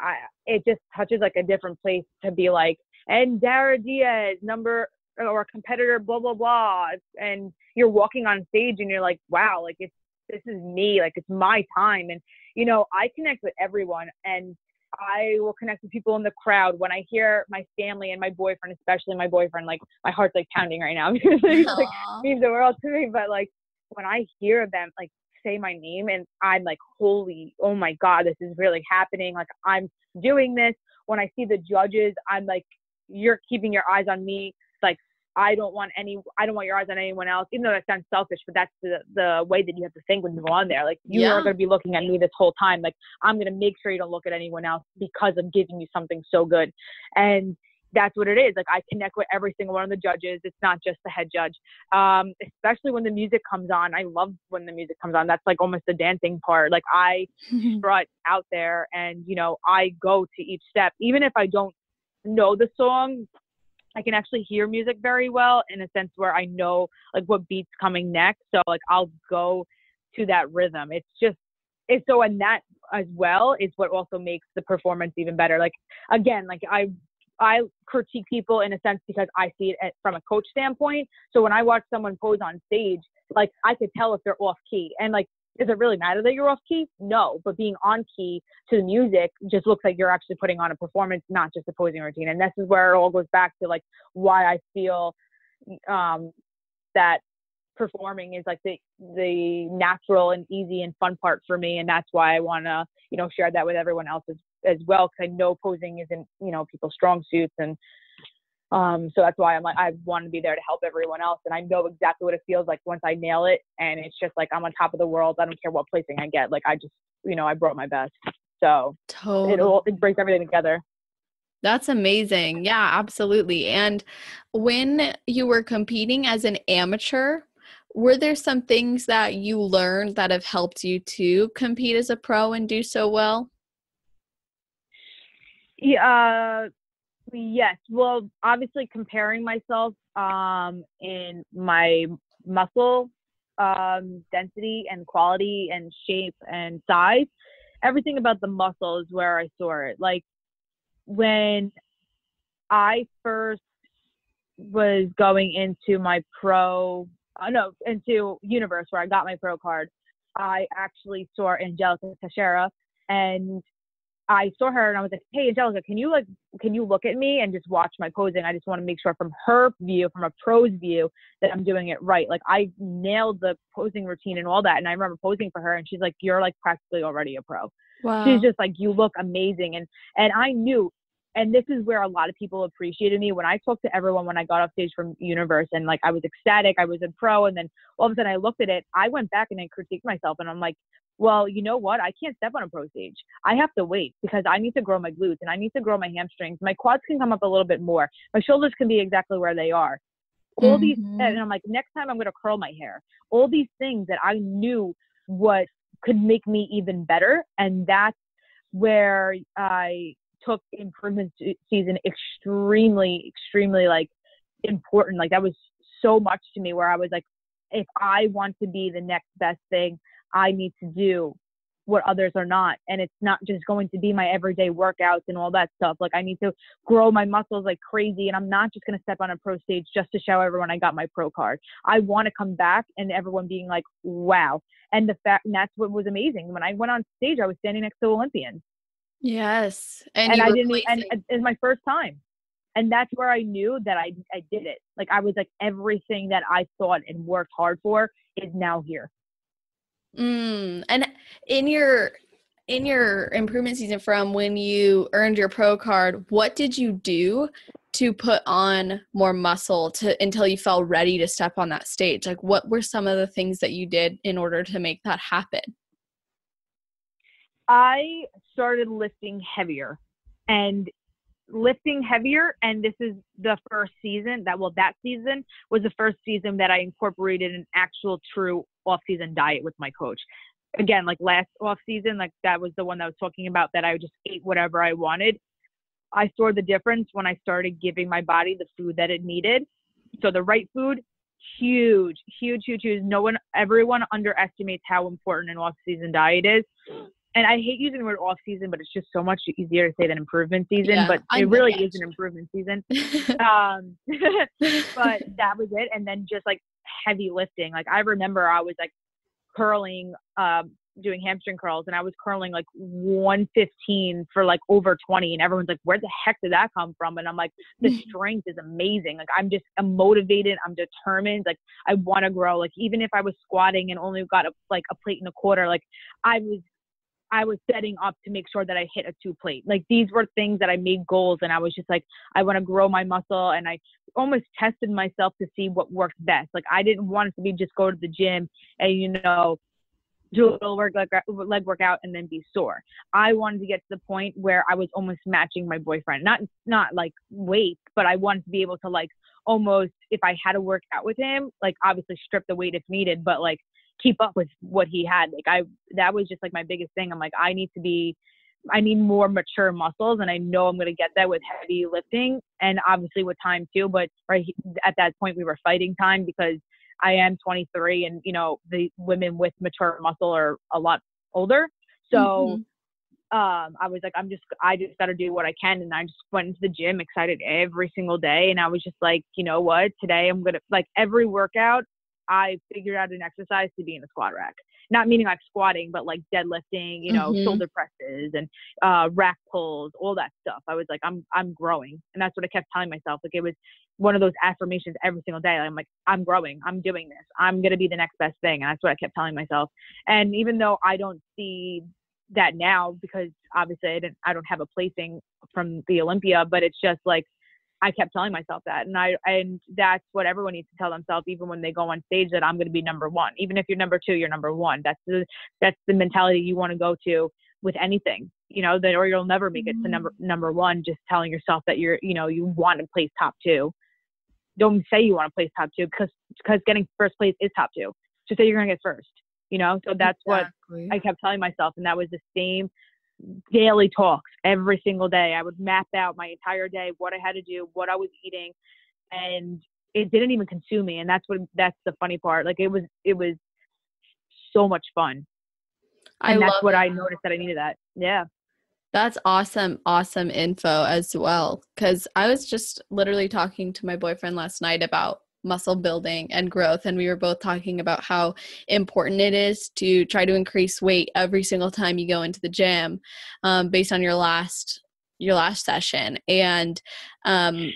I it just touches like a different place to be like, and Darah Diaz, number or a competitor, blah blah blah. And you're walking on stage and you're like, wow, like it's this is me, like it's my time. And you know, I connect with everyone and I will connect with people in the crowd when I hear my family and my boyfriend, especially my boyfriend, like my heart's like pounding right now <laughs> because he's like means the world to me. But like when I hear them like say my name and I'm like, holy, oh my God, this is really happening. Like I'm doing this. When I see the judges, I'm like, you're keeping your eyes on me. Like I don't want any, I don't want your eyes on anyone else, even though that sounds selfish, but that's the, the way that you have to think when you go on there. Like you yeah. are going to be looking at me this whole time. Like I'm going to make sure you don't look at anyone else because I'm giving you something so good. And that's what it is. Like I connect with every single one of the judges. It's not just the head judge. Um, especially when the music comes on. I love when the music comes on. That's like almost the dancing part. Like I <laughs> strut out there and, you know, I go to each step. Even if I don't know the song, I can actually hear music very well in a sense where I know like what beats coming next. So like I'll go to that rhythm. It's just it's so and that as well is what also makes the performance even better. Like again, like I I critique people in a sense because I see it at, from a coach standpoint. So when I watch someone pose on stage, like I could tell if they're off key. And like, does it really matter that you're off key? No, but being on key to the music just looks like you're actually putting on a performance, not just a posing routine. And this is where it all goes back to like why I feel um, that performing is like the the natural and easy and fun part for me and that's why i want to you know share that with everyone else as, as well because i know posing isn't you know people's strong suits and um so that's why i'm like i want to be there to help everyone else and i know exactly what it feels like once i nail it and it's just like i'm on top of the world i don't care what placing i get like i just you know i brought my best so totally. it all it brings everything together that's amazing. Yeah, absolutely. And when you were competing as an amateur, were there some things that you learned that have helped you to compete as a pro and do so well? Yeah, yes. Well, obviously comparing myself um, in my muscle um, density and quality and shape and size, everything about the muscle is where I saw it. Like when I first was going into my pro uh, no, into Universe where I got my pro card, I actually saw Angelica Teixeira and I saw her and I was like, Hey Angelica, can you like can you look at me and just watch my posing? I just want to make sure from her view, from a pro's view, that I'm doing it right. Like I nailed the posing routine and all that. And I remember posing for her and she's like, You're like practically already a pro. Wow. She's just like, You look amazing. And and I knew and this is where a lot of people appreciated me when I talked to everyone when I got off stage from Universe and like I was ecstatic, I was in pro, and then all of a sudden I looked at it, I went back and I critiqued myself, and I'm like, well, you know what? I can't step on a pro stage. I have to wait because I need to grow my glutes and I need to grow my hamstrings. My quads can come up a little bit more. My shoulders can be exactly where they are. All mm-hmm. these, and I'm like, next time I'm going to curl my hair. All these things that I knew what could make me even better. And that's where I took improvement season extremely, extremely like important. Like that was so much to me where I was like, if I want to be the next best thing, I need to do what others are not. And it's not just going to be my everyday workouts and all that stuff. Like I need to grow my muscles like crazy. And I'm not just going to step on a pro stage just to show everyone I got my pro card. I want to come back and everyone being like, wow. And the fact, and that's what was amazing. When I went on stage, I was standing next to Olympians. Yes. And, and I didn't, and it's my first time. And that's where I knew that I, I did it. Like I was like, everything that I thought and worked hard for is now here. Mm. And in your, in your improvement season from when you earned your pro card, what did you do to put on more muscle to until you felt ready to step on that stage? Like what were some of the things that you did in order to make that happen? I started lifting heavier and lifting heavier and this is the first season that well that season was the first season that I incorporated an actual true off season diet with my coach. Again, like last off season, like that was the one that I was talking about that I just ate whatever I wanted. I saw the difference when I started giving my body the food that it needed. So the right food, huge, huge, huge, huge. No one, everyone underestimates how important an off season diet is and I hate using the word off season, but it's just so much easier to say than improvement season. Yeah, but it really is an improvement season. <laughs> um, <laughs> but <laughs> that was it. And then just like heavy lifting. Like I remember I was like curling, um, doing hamstring curls and I was curling like 115 for like over 20 and everyone's like where the heck did that come from and I'm like the strength is amazing like I'm just I'm motivated I'm determined like I want to grow like even if I was squatting and only got a, like a plate and a quarter like I was I was setting up to make sure that I hit a two plate. Like these were things that I made goals and I was just like, I want to grow my muscle and I almost tested myself to see what worked best. Like I didn't want it to be just go to the gym and, you know, do a little work leg, uh, leg workout and then be sore. I wanted to get to the point where I was almost matching my boyfriend. Not not like weight, but I wanted to be able to like almost if I had to work out with him, like obviously strip the weight if needed, but like keep up with what he had. Like I, that was just like my biggest thing. I'm like, I need to be, I need more mature muscles, and I know I'm going to get that with heavy lifting, and obviously with time too. But right at that point, we were fighting time because I am 23, and you know the women with mature muscle are a lot older. So mm-hmm. um, I was like, I'm just, I just got to do what I can. And I just went into the gym excited every single day. And I was just like, you know what? Today I'm going to, like, every workout, I figured out an exercise to be in a squat rack. Not meaning like squatting, but like deadlifting, you know, mm-hmm. shoulder presses and uh, rack pulls, all that stuff. I was like, I'm, I'm growing. And that's what I kept telling myself. Like, it was one of those affirmations every single day. I'm like, I'm growing. I'm doing this. I'm going to be the next best thing. And that's what I kept telling myself. And even though I don't see that now because obviously I didn't I don't have a placing from the Olympia, but it's just like I kept telling myself that and I and that's what everyone needs to tell themselves even when they go on stage that I'm going to be number 1. Even if you're number 2, you're number 1. That's the that's the mentality you want to go to with anything. You know, that or you'll never make it to number mm-hmm. number 1 just telling yourself that you're, you know, you want to place top 2. Don't say you want to place top 2 because because getting first place is top 2. Just say you're going to get first you know so that's exactly. what i kept telling myself and that was the same daily talks every single day. I would map out my entire day what i had to do what i was eating and it didn't even consume me and that's what that's the funny part. Like it was it was so much fun. And I that's what i noticed that i needed that. Yeah. That's awesome, awesome info as well. Because I was just literally talking to my boyfriend last night about muscle building and growth and we were both talking about how important it is to try to increase weight every single time you go into the gym um, based on your last your last session. And um,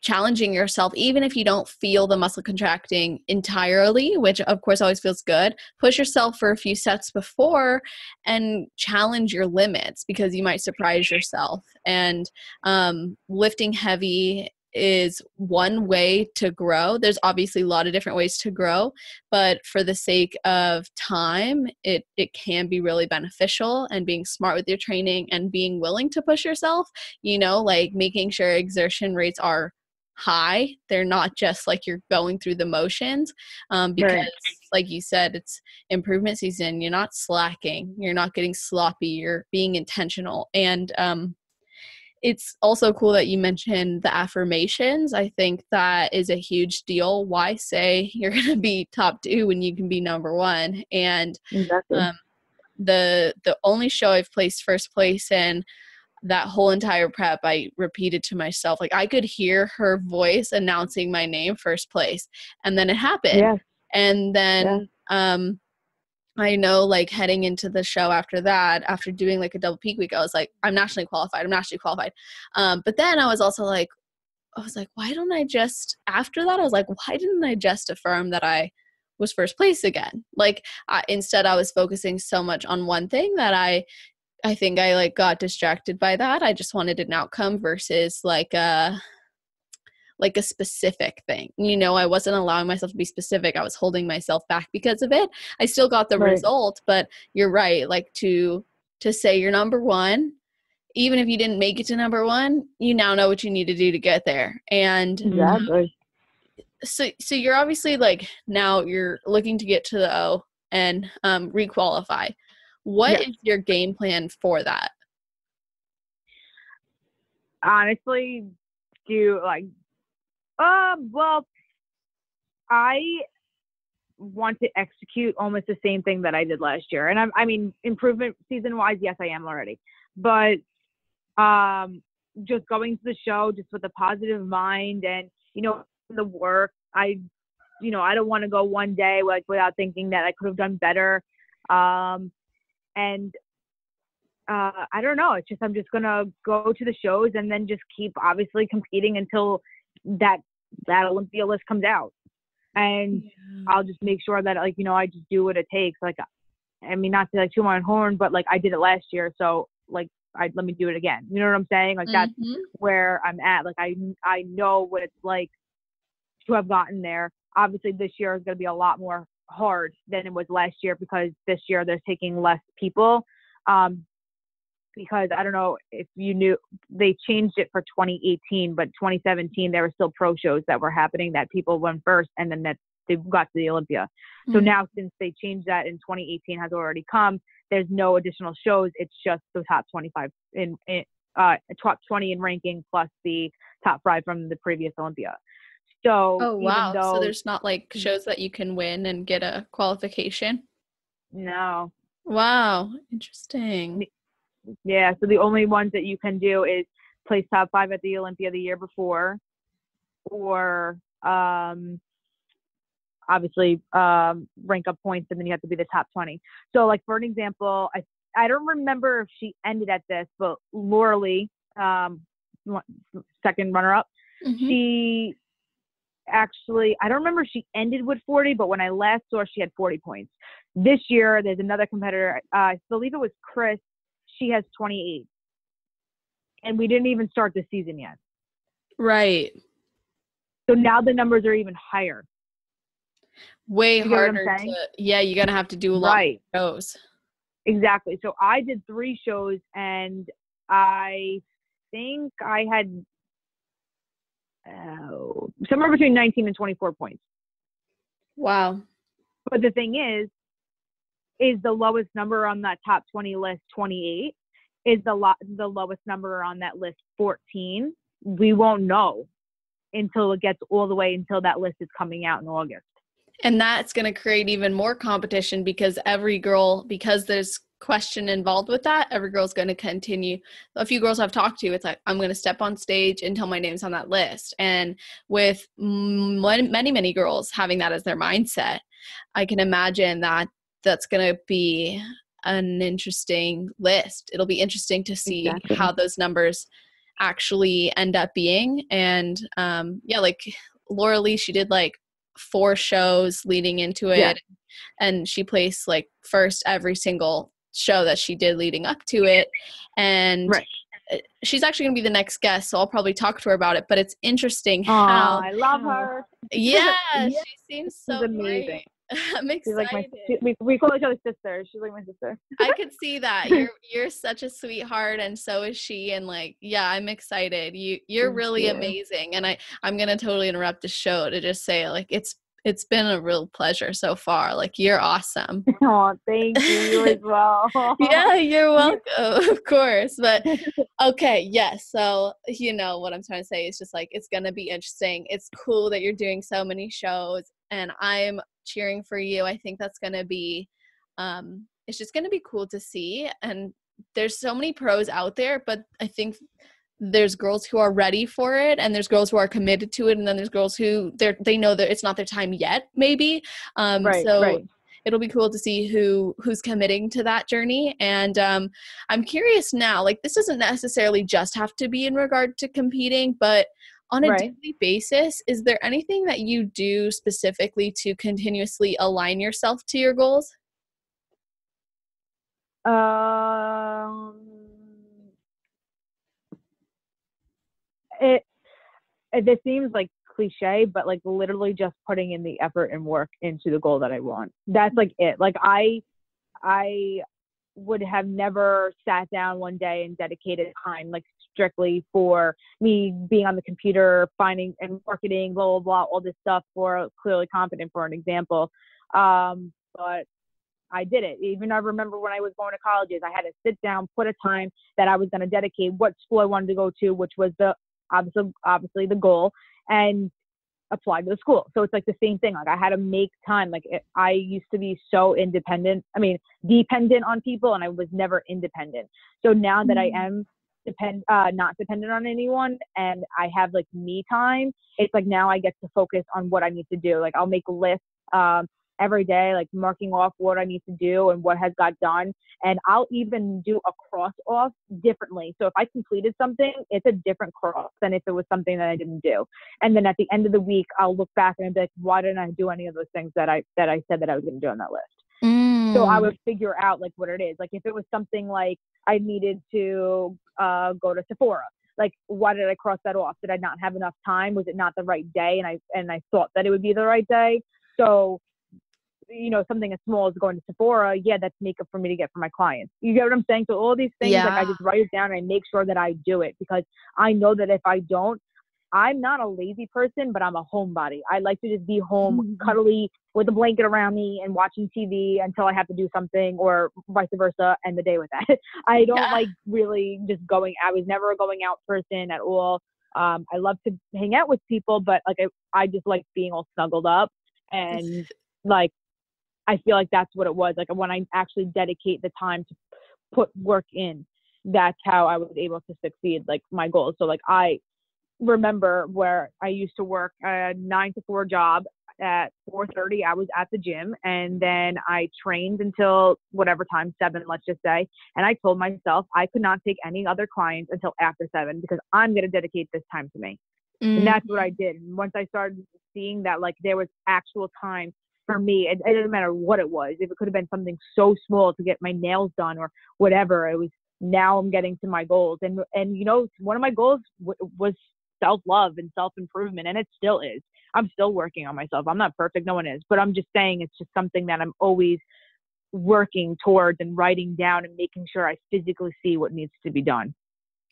challenging yourself even if you don't feel the muscle contracting entirely which of course always feels good push yourself for a few sets before and challenge your limits because you might surprise yourself. And um, lifting heavy is one way to grow. There's obviously a lot of different ways to grow, but for the sake of time, it it can be really beneficial and being smart with your training and being willing to push yourself, you know, like making sure exertion rates are high. They're not just like you're going through the motions um, because right. like you said, it's improvement season. You're not slacking. You're not getting sloppy. You're being intentional. And um, it's also cool that you mentioned the affirmations. I think that is a huge deal. Why say <laughs> you're going to be top two when you can be number one? And exactly. um, the the only show I've placed first place in that whole entire prep, I repeated to myself like I could hear her voice announcing my name first place, and then it happened. Yeah. And then yeah. um, I know like heading into the show after that, after doing like a double peak week, I was like, I'm nationally qualified. I'm nationally qualified. Um, but then I was also like, I was like, why don't I just, after that, I was like, why didn't I just affirm that I was first place again? Like, I, instead, I was focusing so much on one thing that I, I think I like got distracted by that. I just wanted an outcome versus like, uh, like a specific thing. You know, I wasn't allowing myself to be specific. I was holding myself back because of it. I still got the right. result, but you're right. Like to to say you're number 1, even if you didn't make it to number 1, you now know what you need to do to get there. And Exactly. So so you're obviously like now you're looking to get to the O and um requalify. What yes. is your game plan for that? Honestly, do like um, well, I want to execute almost the same thing that I did last year. And I'm, I mean, improvement season wise, yes, I am already. But um, just going to the show just with a positive mind and, you know, the work, I, you know, I don't want to go one day like without thinking that I could have done better. Um, and uh, I don't know. It's just I'm just gonna go to the shows and then just keep obviously competing until that that Olympia list comes out. And yeah. I'll just make sure that like, you know, I just do what it takes. Like I mean not to like chew my own horn, but like I did it last year, so like I let me do it again. You know what I'm saying? Like that's mm-hmm. where I'm at. Like I I know what it's like to have gotten there. Obviously this year is gonna be a lot more hard than it was last year because this year they're taking less people. Um, because I don't know if you knew they changed it for 2018, but 2017 there were still pro shows that were happening that people went first, and then that they got to the Olympia. Mm-hmm. So now since they changed that in 2018 has already come, there's no additional shows. It's just the top 25 in, in uh, top 20 in ranking plus the top five from the previous Olympia. So oh wow, though, so there's not like shows that you can win and get a qualification. No. Wow, interesting Yeah, so the only ones that you can do is place top five at the Olympia the year before, or um, obviously um, rank up points, and then you have to be the top 20. So, like for an example, I I don't remember if she ended at this, but Lauralie, um, second runner up, mm-hmm. she actually I don't remember she ended with 40, but when I last saw she had 40 points. This year there's another competitor, uh, I believe it was Chris. She has 28, and we didn't even start the season yet. Right. So now the numbers are even higher. Way you harder to yeah, you're gonna have to do a lot right. of shows. Exactly. So I did three shows and I think I had uh, somewhere between 19 and 24 points. Wow. But the thing is, is the lowest number on that top 20 list 28? Is the lo- the lowest number on that list 14? We won't know until it gets all the way until that list is coming out in August. And that's going to create even more competition because every girl, because there's question involved with that, every girl's going to continue. A few girls I've talked to, it's like, I'm going to step on stage until my name's on that list. And with many, many girls having that as their mindset, I can imagine that that's going to be an interesting list. It'll be interesting to see exactly. how those numbers actually end up being. And um, yeah, like Lauralie, she did like four shows leading into it. Yeah. And she placed like first every single show that she did leading up to it. And right. She's actually going to be the next guest, so I'll probably talk to her about it. But it's interesting Aww, how I love her. <laughs> Yeah, yeah. she seems so amazing. Great. <laughs> I'm excited. She's like my, we, we call each other sister. She's like my sister. I could see that. You're <laughs> you're such a sweetheart, and so is she. And like, yeah, I'm excited. You you're really amazing. And I I'm gonna totally interrupt the show to just say like it's it's been a real pleasure so far. Like you're awesome. <laughs> Oh, thank you. You as well. yeah, you're welcome. Of course. But okay, yes. So you know what I'm trying to say is just like it's gonna be interesting. It's cool that you're doing so many shows and I'm cheering for you. I think that's gonna be um it's just gonna be cool to see. And there's so many pros out there, but I think there's girls who are ready for it and there's girls who are committed to it and then there's girls who they're they know that it's not their time yet maybe um right, so right. it'll be cool to see who who's committing to that journey and um i'm curious now like this doesn't necessarily just have to be in regard to competing but on a right. daily basis is there anything that you do specifically to continuously align yourself to your goals um it, it this seems like cliche, but like literally just putting in the effort and work into the goal that I want. That's like it. Like I I would have never sat down one day and dedicated time like strictly for me being on the computer, finding and marketing, blah blah blah, all this stuff for Clearly Confident for an example. Um, but I did it. Even I remember when I was going to colleges, I had to sit down, put a time that I was going to dedicate what school I wanted to go to, which was the obviously obviously the goal and apply to the school. So it's like the same thing like i had to make time like it, i used to be so independent i mean dependent on people and i was never independent. So now that i mm. am depend uh not dependent on anyone and i have like me time it's like now i get to focus on what i need to do. Like i'll make lists um every day, like marking off what I need to do and what has got done. And I'll even do a cross off differently. So if I completed something, it's a different cross than if it was something that I didn't do. And then at the end of the week, I'll look back and be like, why didn't I do any of those things that I that I said that I was going to do on that list? Mm. So I would figure out like what it is. Like if it was something like I needed to uh, go to Sephora, like why did I cross that off? Did I not have enough time? Was it not the right day? And I and I thought that it would be the right day. So you know, something as small as going to Sephora, yeah, that's makeup for me to get for my clients. You get what I'm saying? So all these things, yeah. like I just write it down and I make sure that I do it because I know that if I don't, I'm not a lazy person, but I'm a homebody. I like to just be home, mm-hmm. cuddly with a blanket around me and watching TV until I have to do something, or vice versa, and the day with that. <laughs> I don't yeah. like really just going. I was never a going out person at all. Um, I love to hang out with people, but like I, I just like being all snuggled up and <laughs> like I feel like that's what it was. Like when I actually dedicate the time to put work in, that's how I was able to succeed like my goals. So like I remember where I used to work a nine to four job at 4.30 i was at the gym and then i trained until whatever time seven let's just say and i told myself i could not take any other clients until after seven because i'm going to dedicate this time to me mm-hmm. and that's what i did and once i started seeing that like there was actual time for me it, it didn't matter what it was if it could have been something so small to get my nails done or whatever it was now i'm getting to my goals and and you know one of my goals w- was self love and self improvement, and it still is. I'm still working on myself. I'm not perfect, no one is, but I'm just saying it's just something that I'm always working towards and writing down and making sure I physically see what needs to be done.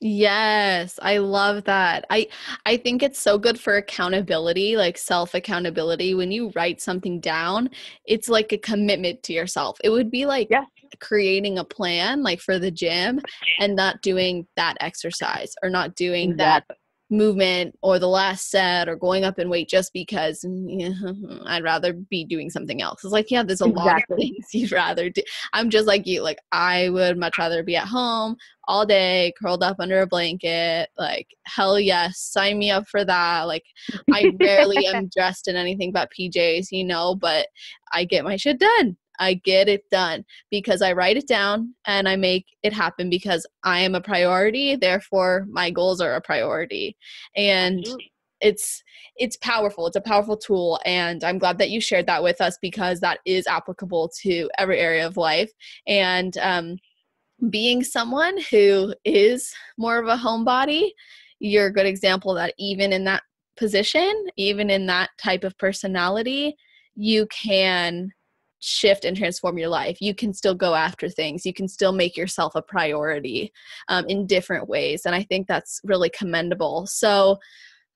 Yes, I love that. I I think it's so good for accountability, like self accountability. When you write something down, it's like a commitment to yourself. It would be like yes. creating a plan like for the gym and not doing that exercise or not doing exactly. that movement or the last set or going up in weight just because mm, you <laughs> know, I'd rather be doing something else. It's like, yeah, there's a exactly. lot of things <laughs> you'd rather do. I'm just like you. Like, I would much rather be at home all day, curled up under a blanket. Like, hell yes, sign me up for that. Like, I <laughs> rarely am dressed in anything but PJs, you know, but I get my shit done. I get it done because I write it down and I make it happen because I am a priority. Therefore, my goals are a priority. And it's it's powerful. It's a powerful tool and I'm glad that you shared that with us because that is applicable to every area of life. And um, being someone who is more of a homebody, you're a good example that even in that position, even in that type of personality, you can shift and transform your life. You can still go after things. You can still make yourself a priority um, in different ways. And I think that's really commendable. So,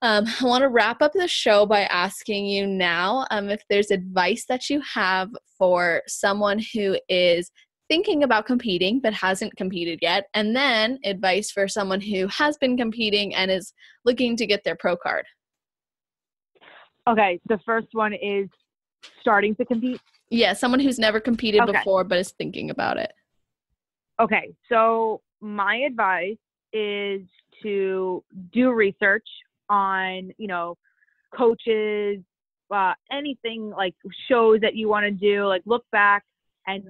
um, I want to wrap up the show by asking you now um, if there's advice that you have for someone who is thinking about competing but hasn't competed yet, and then advice for someone who has been competing and is looking to get their pro card. Okay, the first one is starting to compete yeah, someone who's never competed okay. before but is thinking about it. Okay, so my advice is to do research on, you know, coaches, uh, anything like shows that you want to do, like look back and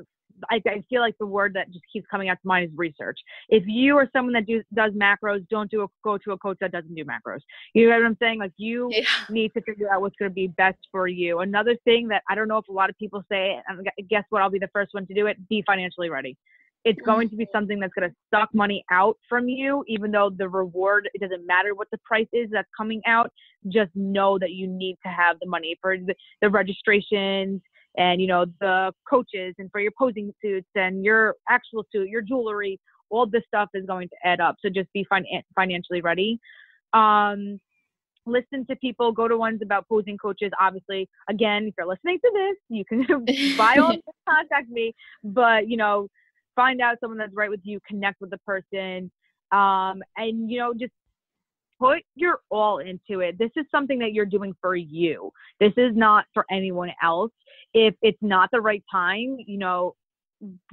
I, I, feel like the word that just keeps coming out to mind is research. If you are someone that do, does macros, don't do a, go to a coach that doesn't do macros. You know what I'm saying? Like you yeah. <laughs> need to figure out what's going to be best for you. Another thing that I don't know if a lot of people say, and guess what? I'll be the first one to do it. Be financially ready. It's mm-hmm. going to be something that's going to suck money out from you, even though the reward, it doesn't matter what the price is that's coming out. Just know that you need to have the money for the, the registrations, and you know the coaches and for your posing suits and your actual suit your jewelry all this stuff is going to add up. So just be fin- financially ready. Um, listen to people go to ones about posing coaches. Obviously again if you're listening to this you can <laughs> by all <laughs> means contact me. But you know find out someone that's right with you connect with the person. Um, and you know just put your all into it. This is something that you're doing for you. This is not for anyone else. If it's not the right time, you know,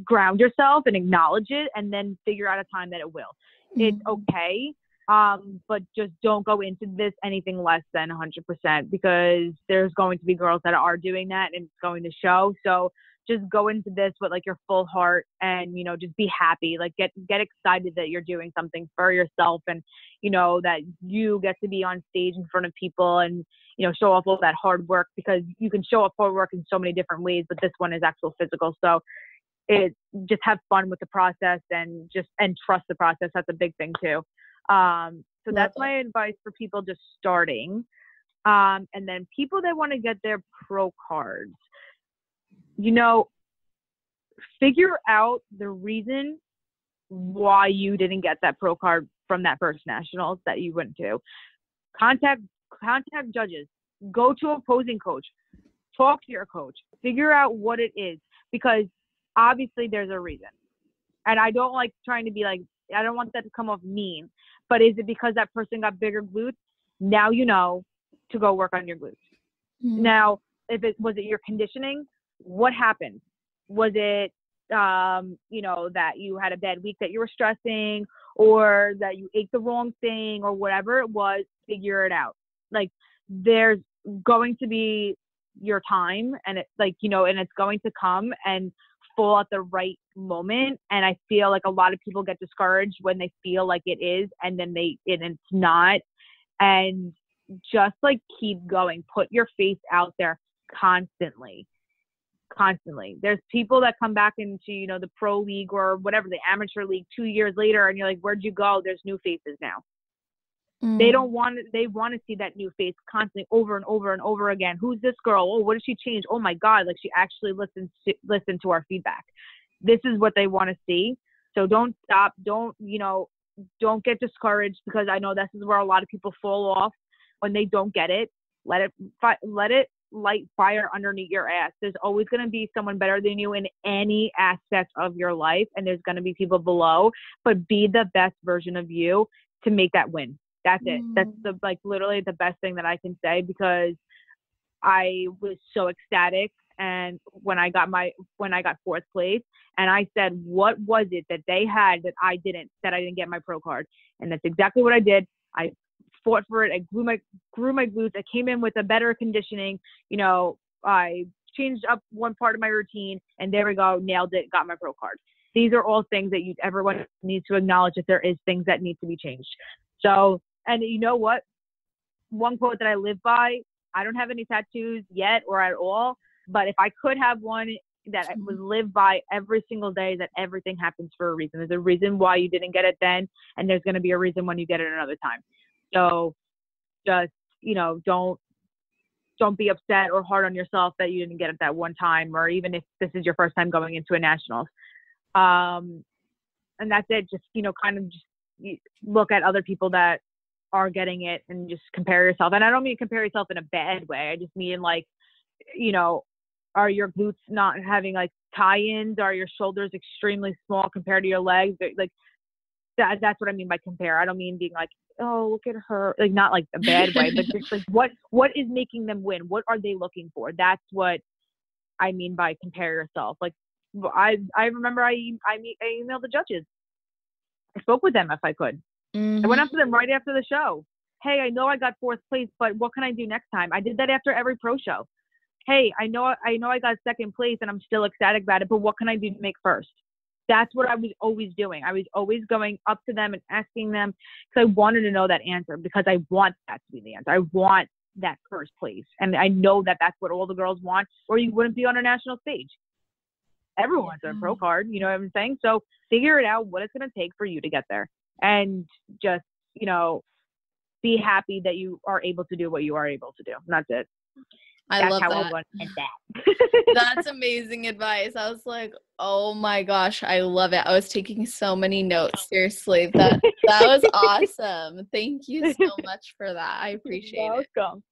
ground yourself and acknowledge it and then figure out a time that it will. Mm-hmm. It's okay. Um, but just don't go into this anything less than 100% because there's going to be girls that are doing that and it's going to show. So just go into this with like your full heart and you know just be happy like get get excited that you're doing something for yourself and you know that you get to be on stage in front of people and you know show off all that hard work because you can show off hard work in so many different ways but this one is actual physical. So it just have fun with the process and just and trust the process. That's a big thing too. Um so that's my advice for people just starting um and then people that want to get their pro cards you know, figure out the reason why you didn't get that pro card from that first nationals that you went to. Contact contact judges. Go to opposing coach. Talk to your coach. Figure out what it is because obviously there's a reason. And I don't like trying to be like I don't want that to come off mean, but is it because that person got bigger glutes? Now you know to go work on your glutes. Mm-hmm. Now, if it was it your conditioning, what happened? Was it um, you know, that you had a bad week, that you were stressing, or that you ate the wrong thing, or whatever it was, figure it out. Like, there's going to be your time, and it's like, you know, and it's going to come and fall at the right moment. And I feel like a lot of people get discouraged when they feel like it is, and then they, and it's not. And just like keep going, put your face out there constantly constantly. There's people that come back into, you know, the pro league or whatever, the amateur league two years later and you're like, where'd you go? There's new faces now. Mm. They don't want they want to see that new face constantly over and over and over again. Who's this girl? Oh, what did she change? Oh my God, like she actually listens to listen to our feedback. This is what they want to see. So don't stop. Don't, you know, don't get discouraged because I know this is where a lot of people fall off when they don't get it. Let it let it light fire underneath your ass. There's always going to be someone better than you in any aspect of your life, and there's going to be people below. But be the best version of you to make that win. That's it. Mm. That's the like literally the best thing that I can say because I was so ecstatic and when I got my when I got fourth place and I said what was it that they had that I didn't that I didn't get my pro card and that's exactly what I did I fought for it. I grew my grew my glutes. I came in with a better conditioning. You know, I changed up one part of my routine, and there we go, nailed it, got my pro card. These are all things that you everyone needs to acknowledge that there is things that need to be changed. So, and you know what? One quote that I live by. I don't have any tattoos yet or at all, but if I could have one that I would live by every single day that everything happens for a reason. There's a reason why you didn't get it then, and there's going to be a reason when you get it another time. So just, you know, don't don't be upset or hard on yourself that you didn't get it that one time or even if this is your first time going into a nationals. Um and that's it. Just, you know, kind of just look at other people that are getting it and just compare yourself. And I don't mean compare yourself in a bad way. I just mean like, you know, are your glutes not having like tie-ins? Are your shoulders extremely small compared to your legs? Like that, that's what I mean by compare. I don't mean being like, oh, look at her, like not like a bad way, but just like what what is making them win? What are they looking for? That's what I mean by compare yourself. Like I I remember I I, I emailed the judges. I spoke with them if I could. Mm-hmm. I went up to them right after the show. Hey, I know I got fourth place, but what can I do next time? I did that after every pro show. Hey, I know I know I got second place and I'm still ecstatic about it, but what can I do to make first? That's what I was always doing. I was always going up to them and asking them because I wanted to know that answer because I want that to be the answer. I want that first place. And I know that that's what all the girls want, or you wouldn't be on a national stage. Everyone's yeah. a pro card, you know what I'm saying? So figure it out what it's going to take for you to get there and just, you know, be happy that you are able to do what you are able to do. And that's it. I That's love that. that. <laughs> That's <laughs> amazing advice. I was like, oh my gosh, I love it. I was taking so many notes. Seriously, that that was <laughs> awesome. Thank you so much for that. I appreciate You're welcome. it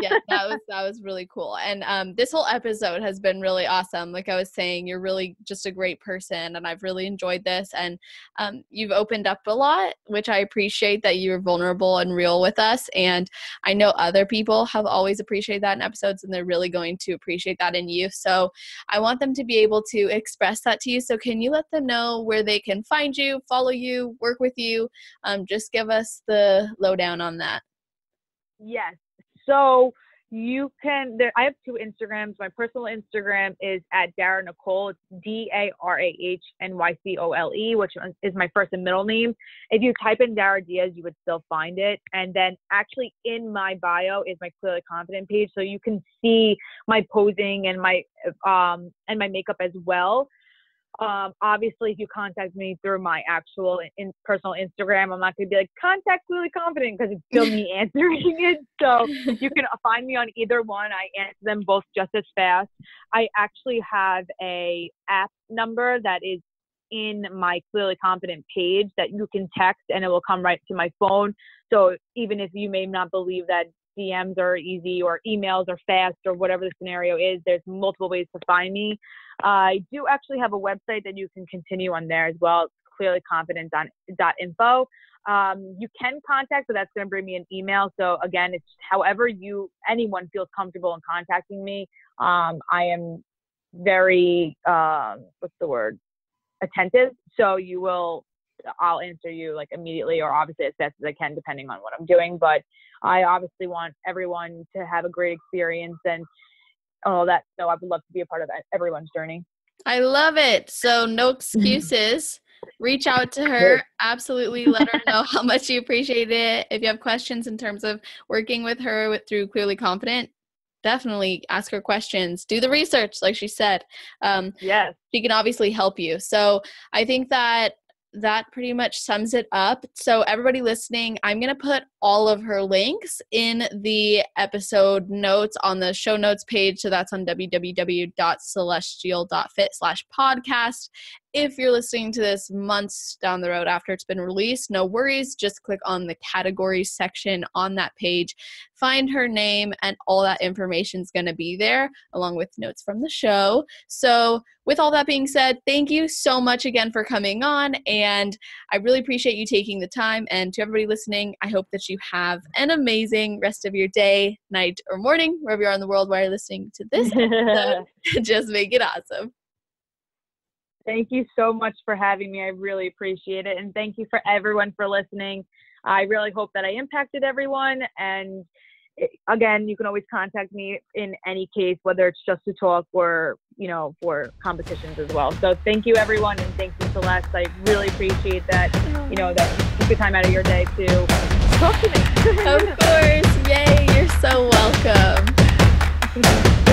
yeah, that was that was really cool. And um, this whole episode has been really awesome. Like I was saying, you're really just a great person, and I've really enjoyed this. And um, you've opened up a lot, which I appreciate that you were vulnerable and real with us. And I know other people have always appreciated that in episodes, and they're really going to appreciate that in you. So I want them to be able to express that to you. So can you let them know where they can find you, follow you, work with you? Um, just give us the lowdown on that. Yes. So you can there I have two Instagrams. My personal Instagram is at Darah Nycole It's D A R A H N Y C O L E, which is my first and middle name. If you type in Darah Diaz, you would still find it. And then actually in my bio is my clearly confident page. So you can see my posing and my um and my makeup as well. Um, obviously, if you contact me through my actual in personal Instagram, I'm not going to be like contact Clearly Confident because it's still me <laughs> answering it. So <laughs> you can find me on either one. I answer them both just as fast. I actually have a app number that is in my Clearly Confident page that you can text and it will come right to my phone. So even if you may not believe that DMs are easy or emails are fast or whatever the scenario is, there's multiple ways to find me. I do actually have a website that you can continue on there as well. It's clearlyconfident.info. Um, you can contact, but that's going to bring me an email. So again, it's however you anyone feels comfortable in contacting me. Um, I am very um, what's the word attentive. So you will I'll answer you like immediately or obviously as fast as I can depending on what I'm doing. But I obviously want everyone to have a great experience and all that. So I would love to be a part of everyone's journey. I love it. So no <laughs> excuses. Reach out to her. Absolutely let her know how much you appreciate it. If you have questions in terms of working with her with, through Clearly Confident, definitely ask her questions. Do the research, like she said. Um, yes. She can obviously help you. So I think that that pretty much sums it up. So, everybody listening, I'm going to put all of her links in the episode notes on the show notes page. So, that's on www.celestial.fit slash podcast. If you're listening to this months down the road after it's been released, no worries. Just click on the categories section on that page, find her name, and all that information is going to be there, along with notes from the show. So, with all that being said, thank you so much again for coming on. And I really appreciate you taking the time. And to everybody listening, I hope that you have an amazing rest of your day, night, or morning, wherever you are in the world while you're listening to this episode. <laughs> <laughs> Just make it awesome. Thank you so much for having me. I really appreciate it. And thank you for everyone for listening. I really hope that I impacted everyone. And again, you can always contact me in any case, whether it's just to talk or, you know, for competitions as well. So thank you, everyone. And thank you, Celeste. I really appreciate that, you know, that you took the time out of your day to talk to me. of course. Yay. You're so welcome. <laughs>